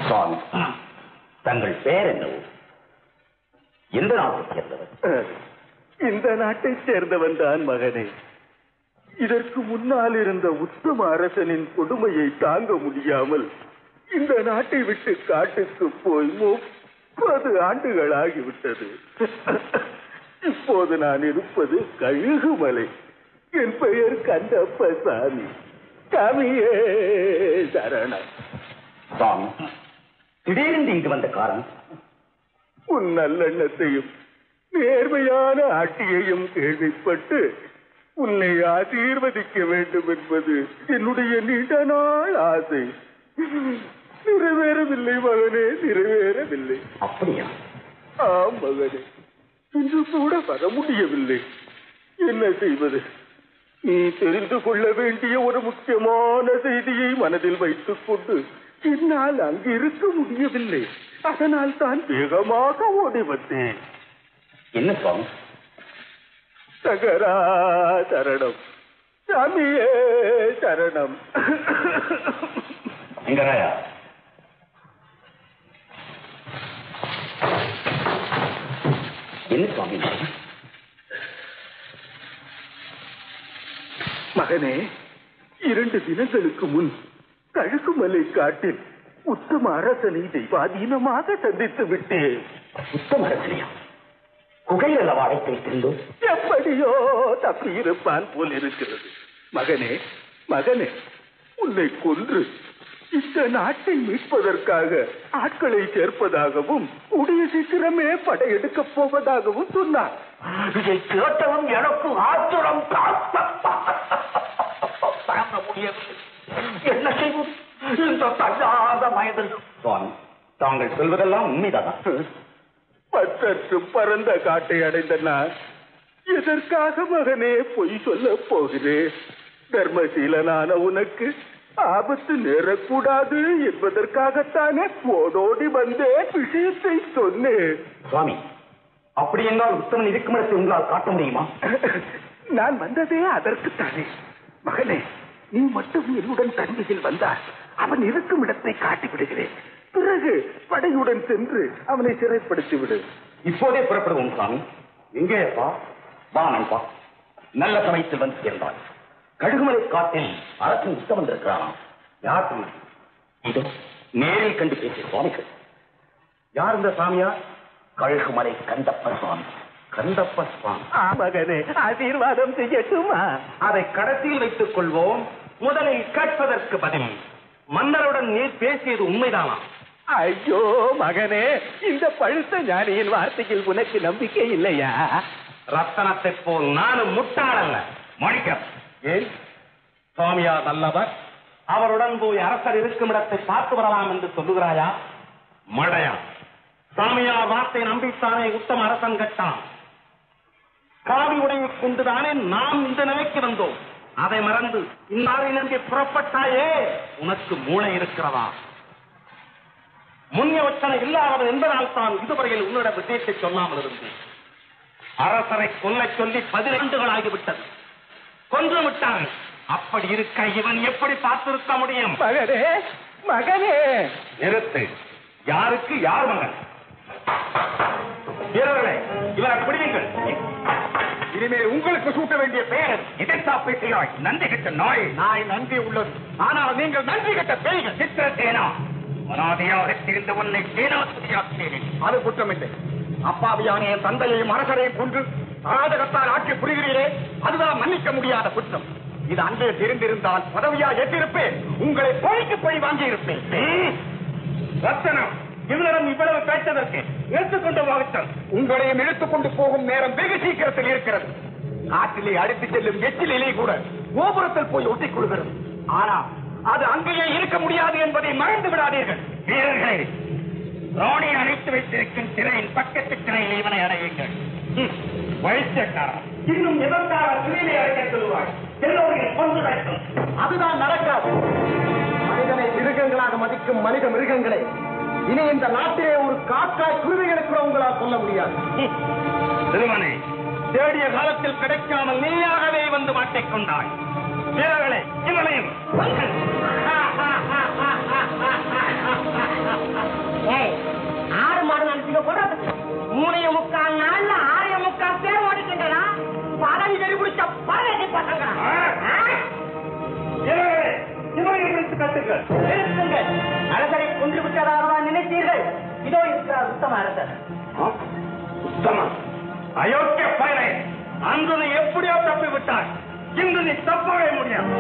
சுவாமி தங்கள் பேர் என்னவோ எந்த நாட்டைச் சேர்ந்தவர்? இந்த நாட்டைச் சேர்ந்தவன் தான் மகனே. இதற்கு முன்னால் இருந்த உத்தம அரசனின் கொடுமையை தாங்க முடியாமல் இந்த நாட்டை விட்டு காட்டுக்கு போய் முப்பது ஆண்டுகள் ஆகிவிட்டது இப்போது நான் இருப்பது கழுகுமலை. என் பெயர் கண்டப்ப சாமி சாமியே சரணம். சுவாமி திடீரென்று இங்கு வந்த காரணம்? உன் நல்லெண்ணத்தையும் நேர்மையான ஆட்சியையும் கேள்விப்பட்டு உன்னை ஆசீர்வதிக்க வேண்டும் என்பது என்னுடைய நீண்ட நாள் ஆசை. நிறைவேறவில்லை மகனே நிறைவேறவில்லை. அப்படியா? ஆம் மகனே இன்று கூட வர முடியவில்லை. என்ன செய்வது? நீ தெரிந்து கொள்ள வேண்டிய ஒரு முக்கியமான செய்தியை மனதில் வைத்துக் கொண்டு என்னால் அங்கு இருக்க முடியவில்லை. அதனால் தான் வேகமாக ஓடி வந்தேன். என்ன சுவாமி? சகரா சரணம். சாமியே சரணம். எங்கராயா என்ன சுவாமி மகனே இரண்டு தினங்களுக்கு முன் கழுகுமலை காட்டில் உத்தம அரசனை தெய்வாதீனமாக சந்தித்து விட்டேன். உத்தம அரசனையா? குகையில் அல்லவா அடைத்து வைத்திருந்தோம்? எப்படியோ தப்பியிருப்பான் போல் இருக்கிறது. மகனே மகனே உன்னை கொன்று இந்த நாட்டை மீட்பதற்காக ஆட்களை சேர்ப்பதாகவும் கூடிய சீக்கிரமே படையெடுக்கப் போவதாகவும் சொன்னார். இதை கேட்டவன் எனக்கு ஆத்திரம் தாங்க முடியவில்லை. என்ன செய்வது? இந்த வயதில் சுவாமி தாங்கள் சொல்வதெல்லாம் உண்மைதானா? பற்றற்று பரந்த காட்டை அடைந்த நான் எதற்காக மகனே பொய் சொல்ல போகிறேன்? தர்மசீலனான உனக்கு ஆபத்து நேரக்கூடாது என்பதற்காகத்தானே ஓடோடி வந்தேன் விஷயத்தை சொன்னேன். சுவாமி அப்படி என்றால் உத்தமன் இருக்கும் இடத்தை உங்களால் காட்ட முடியுமா? நான் வந்ததே அதற்குத்தானே. மகனே நீ மட்டும் என்னுடன் தனிமையில் வந்தால் அவன் இருக்கும் இடத்தை காட்டி விடுகிறேன் பிறகு படையுடன் சென்று அவனை சிறைப்படுத்தி விடு இப்போதே புறப்படுவோம் சுவாமி. எங்கேப்பா வா நண்பா நல்ல சமயத்தில் வந்து சேர்ந்தாய். கழுகுமலை காட்டில் அரசன் உத்தமன் இருக்கிறானா யார் இதோ நேரில் கண்டு பேசிய சுவாமிகள். யார் இந்த சாமியா கழுகுமலை கந்தப்ப சுவாமி. கந்தப்ப சுவாமி. மகனே ஆசீர்வாதம் செய்யட்டுமா? அதை கடைசியில் வைத்துக் கொள்வோம். முதலில் கேட்பதற்கு பதில் மன்னருடன் நீ பேசியது உண்மைதானா? ஐயோ மகனே இந்த பழுத்த ஞானியின் வார்த்தையில் உனக்கு நம்பிக்கை இல்லையா? ரத்தனத்தைப் போல் நானும் முட்டாளல்ல. மாணிக்கம் ஏன் சுவாமியார் நல்லவர் அவருடன் போய் அரசர் இருக்கும் இடத்தை பார்த்து வரலாம் என்று சொல்லுகிறாயா? மடையா. சாமியார் வார்த்தை நம்பித்தானே உத்தம அரசன் கட்டான். காவி உடையை கொண்டுதானே நாம் இந்த நிலைக்கு வந்தோம். அதை மறந்து இன்னாரை நம்பி புறப்பட்டாயே உனக்கு மூளை இருக்கிறதா? முன் யோசனை இல்லாதவன் என்பதால் தான் இதுவரையில் உன்னிடம் விஷயத்தை சொல்லாமல் இருந்தேன் அரசரை கொல்ல சொல்லி பதினைந்துகள் ஆகிவிட்டது. கொன்று விட்டார்கள் அப்படி இருக்க இவன் எப்படி பார்த்திருக்க முடியும்? மகனே மகனே. நிறுத்து. யாருக்கு யார் மகன்? வீரர்களே இவரை பிடியுங்கள். இனிமேல் உங்களுக்கு சூட்ட வேண்டிய பெயர் இதை பேசுகிறாய் நன்றி கட்ட நாய். நாய் நன்றி உள்ளது. ஆனால் நீங்கள் நன்றி கட்ட பேய்கள். சித்திரசேனா அனாதையாக தெரிந்த உன்னை சேனாபதியாக்கினேன் அது குற்றமில்லை. அப்பாவியான என் தந்தையையும் அரசரையும் கொன்று அராஜகத்தால் ஆட்சி புரிகிறீரே? அதுதான் மன்னிக்க முடியாத குற்றம். இது அன்றே தெரிந்திருந்தால் பதவியா ஏற்றிருப்பேன். உங்களை பழிக்கு பழி வாங்கியிருப்பேன். ரத்தனம் இவரிடம் இவ்வளவு பேட்டதற்கு எடுத்துக்கொண்டு வாகத்தல் உங்களையும் இழுத்துக் கொண்டு போகும் நேரம் வெகு சீக்கிரத்தில் இருக்கிறது. காற்றிலே அடித்து செல்லும் எச்சில் கூட கோபுரத்தில் போய் ஒட்டிக் கொள்கிறது. ஆனா அது அங்கேயே இருக்க முடியாது என்பதை மறந்து விடாதீர்கள். வீரர்களே ரோணி அழைத்து வைத்திருக்கும் திரையின் பக்கத்து திரையில் இவனை அடையுங்கள். வழிச்சக்காரன் இன்னும் எதற்காக சிறையிலே அடைக்க சொல்லுவாய் எல்லோரையும் கொண்டு வைக்கும் அதுதான் நடக்காது. மனிதனை மிருகங்களாக மதிக்கும் மனித மிருகங்களே இனி இந்த நாட்டிலே ஒரு காக்காய் குருவிகளுக்கு உங்களால் சொல்ல முடியாது. திருமணி தேடிய காலத்தில் கிடைக்காமல் நீயாகவே வந்து மாட்டிக்கொண்டாய் வீரர்களே இவளையும் ஆறு மாடு நினைச்சுக்க போடுறது. மூணைய முக்கால் கட்டுங்கள் நிறுத்துங்கள். அரசரை கொன்று விட்டதாகவா நினைத்தீர்கள்? இதோ இருக்கிறார் உத்தம அரசர். உத்தமா. அயோக்கிய பயனை அன்று நீ எப்படியோ தப்பி விட்டாய் இன்று நீ தப்பவே முடியாது.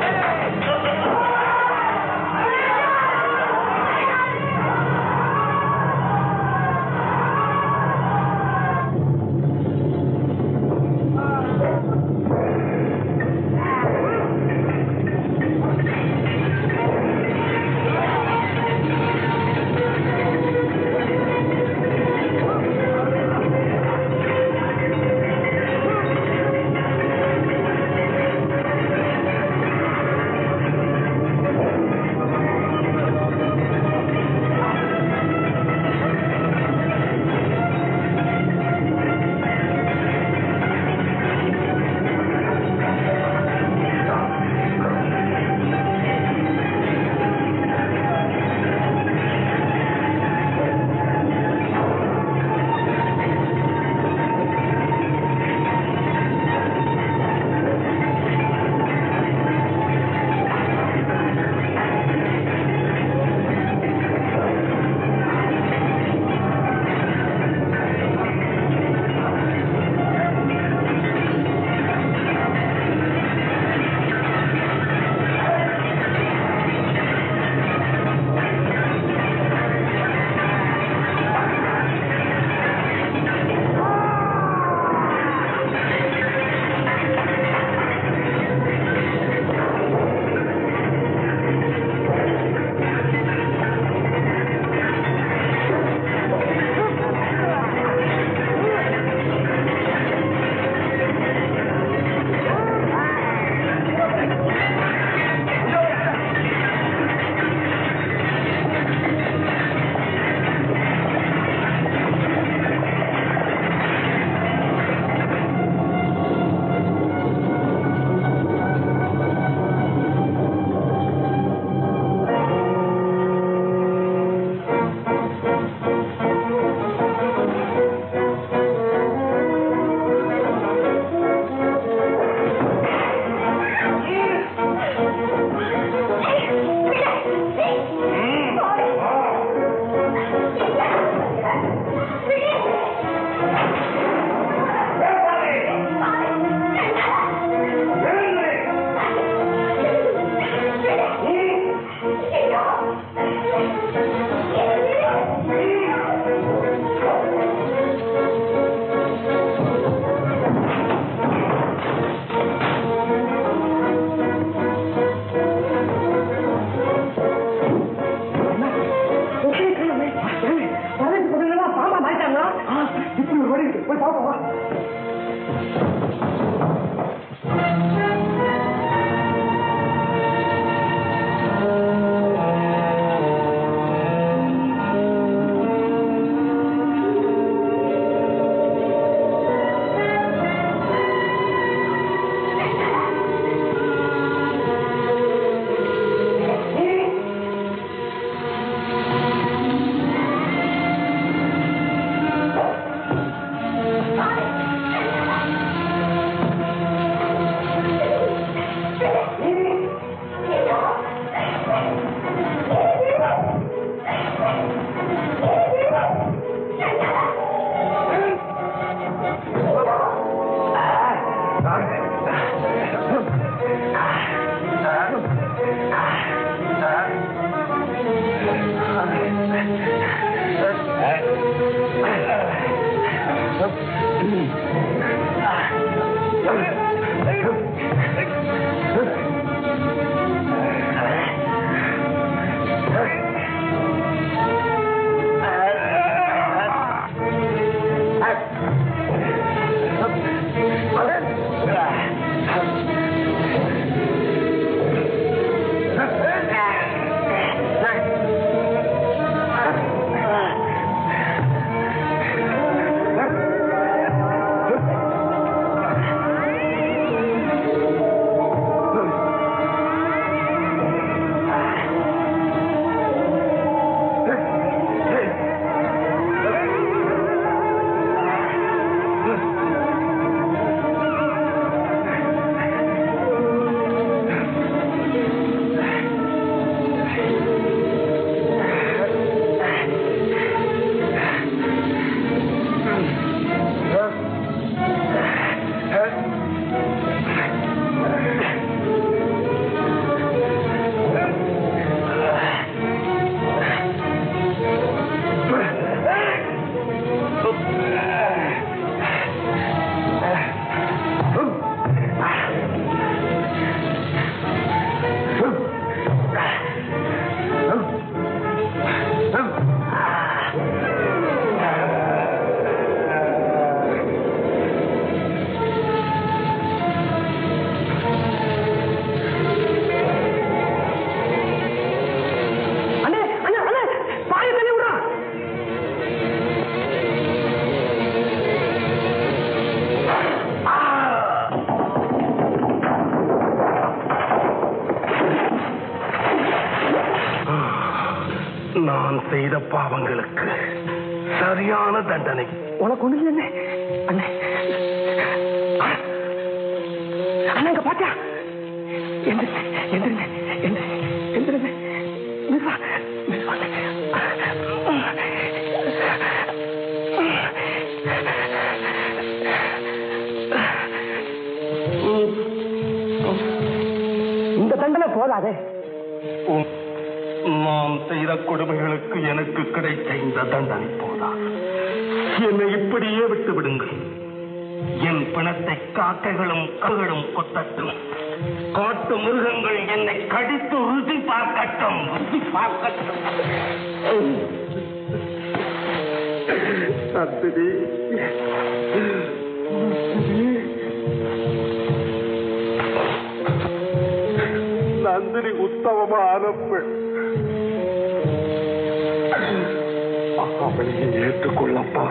அவனை ஏற்றுக்கொள்ளப்பா.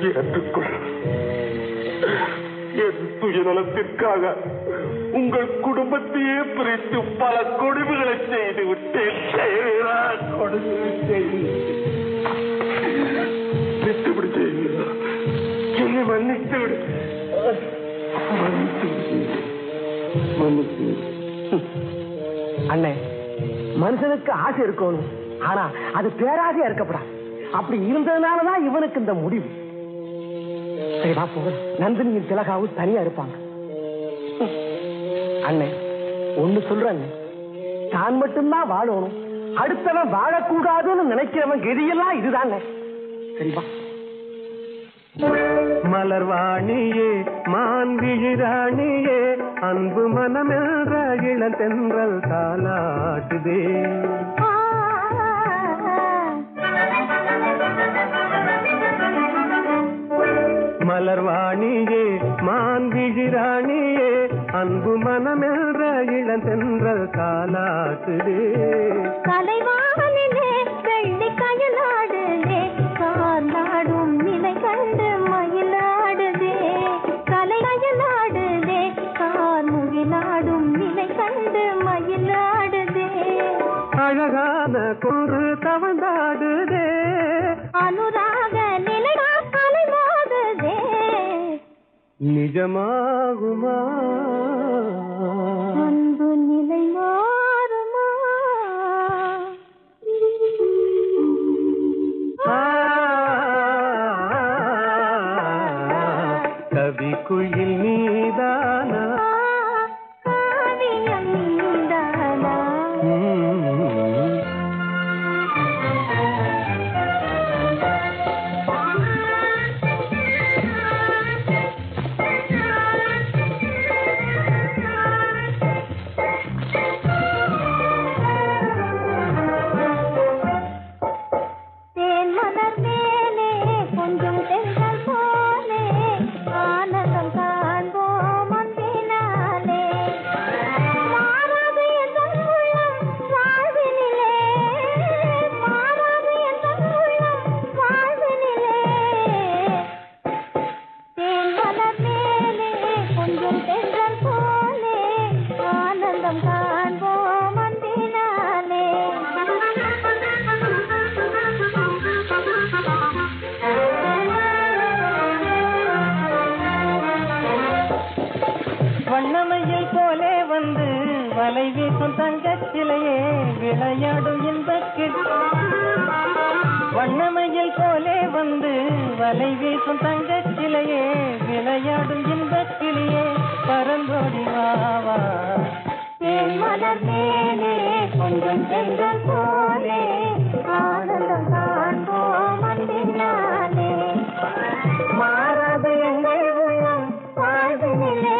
ஏற்றுக்கொள். என் சுயநலத்திற்காக உங்கள் குடும்பத்தையே பிரித்து பல கொடுமைகளை செய்து விட்டேன் கொடுமை என்னை மன்னித்து விடு. மன்னித்து மன்னித்து அண்ணே மனுஷனுக்கு ஆசை இருக்கணும். ஆனா அது பேராசையா இருக்கப்படாது அப்படி இருந்ததுனாலதான் இவனுக்கு இந்த முடிவு. சரி வா போக நந்தினியும் திலகாவும் தனியா இருப்பாங்க. அண்ணன் ஒண்ணு சொல்றேன். தான் மட்டும்தான் வாழணும். அடுத்தவன் வாழக்கூடாதுன்னு நினைக்கிறவன் கெதியெல்லாம் இதுதாங்க சரிப்பா மலர்வாணியே மாந்திராணியே அன்பு மனமென்ற இளந்தென்றல் தாலாட்டுதே மலர்வாணியே மான்விழிராணியே அன்பு மனமென்ற இளந்தென்றல் தாலாட்டுதே கலைவாகனிலே வெள்ளி கயலாடுதே निजमागुमा வந்து வலை வீசும் தங்கச் சிலையே விளையாடும் இன்பக் கிளியே பரந்தோடி வாவா மலர் மேலே கொஞ்சம் சென்றல் போலே ஆனந்தம் காண்போம் அன்பினாலே மாறாது எங்கள் உள்ளம் வாழ்வினிலே.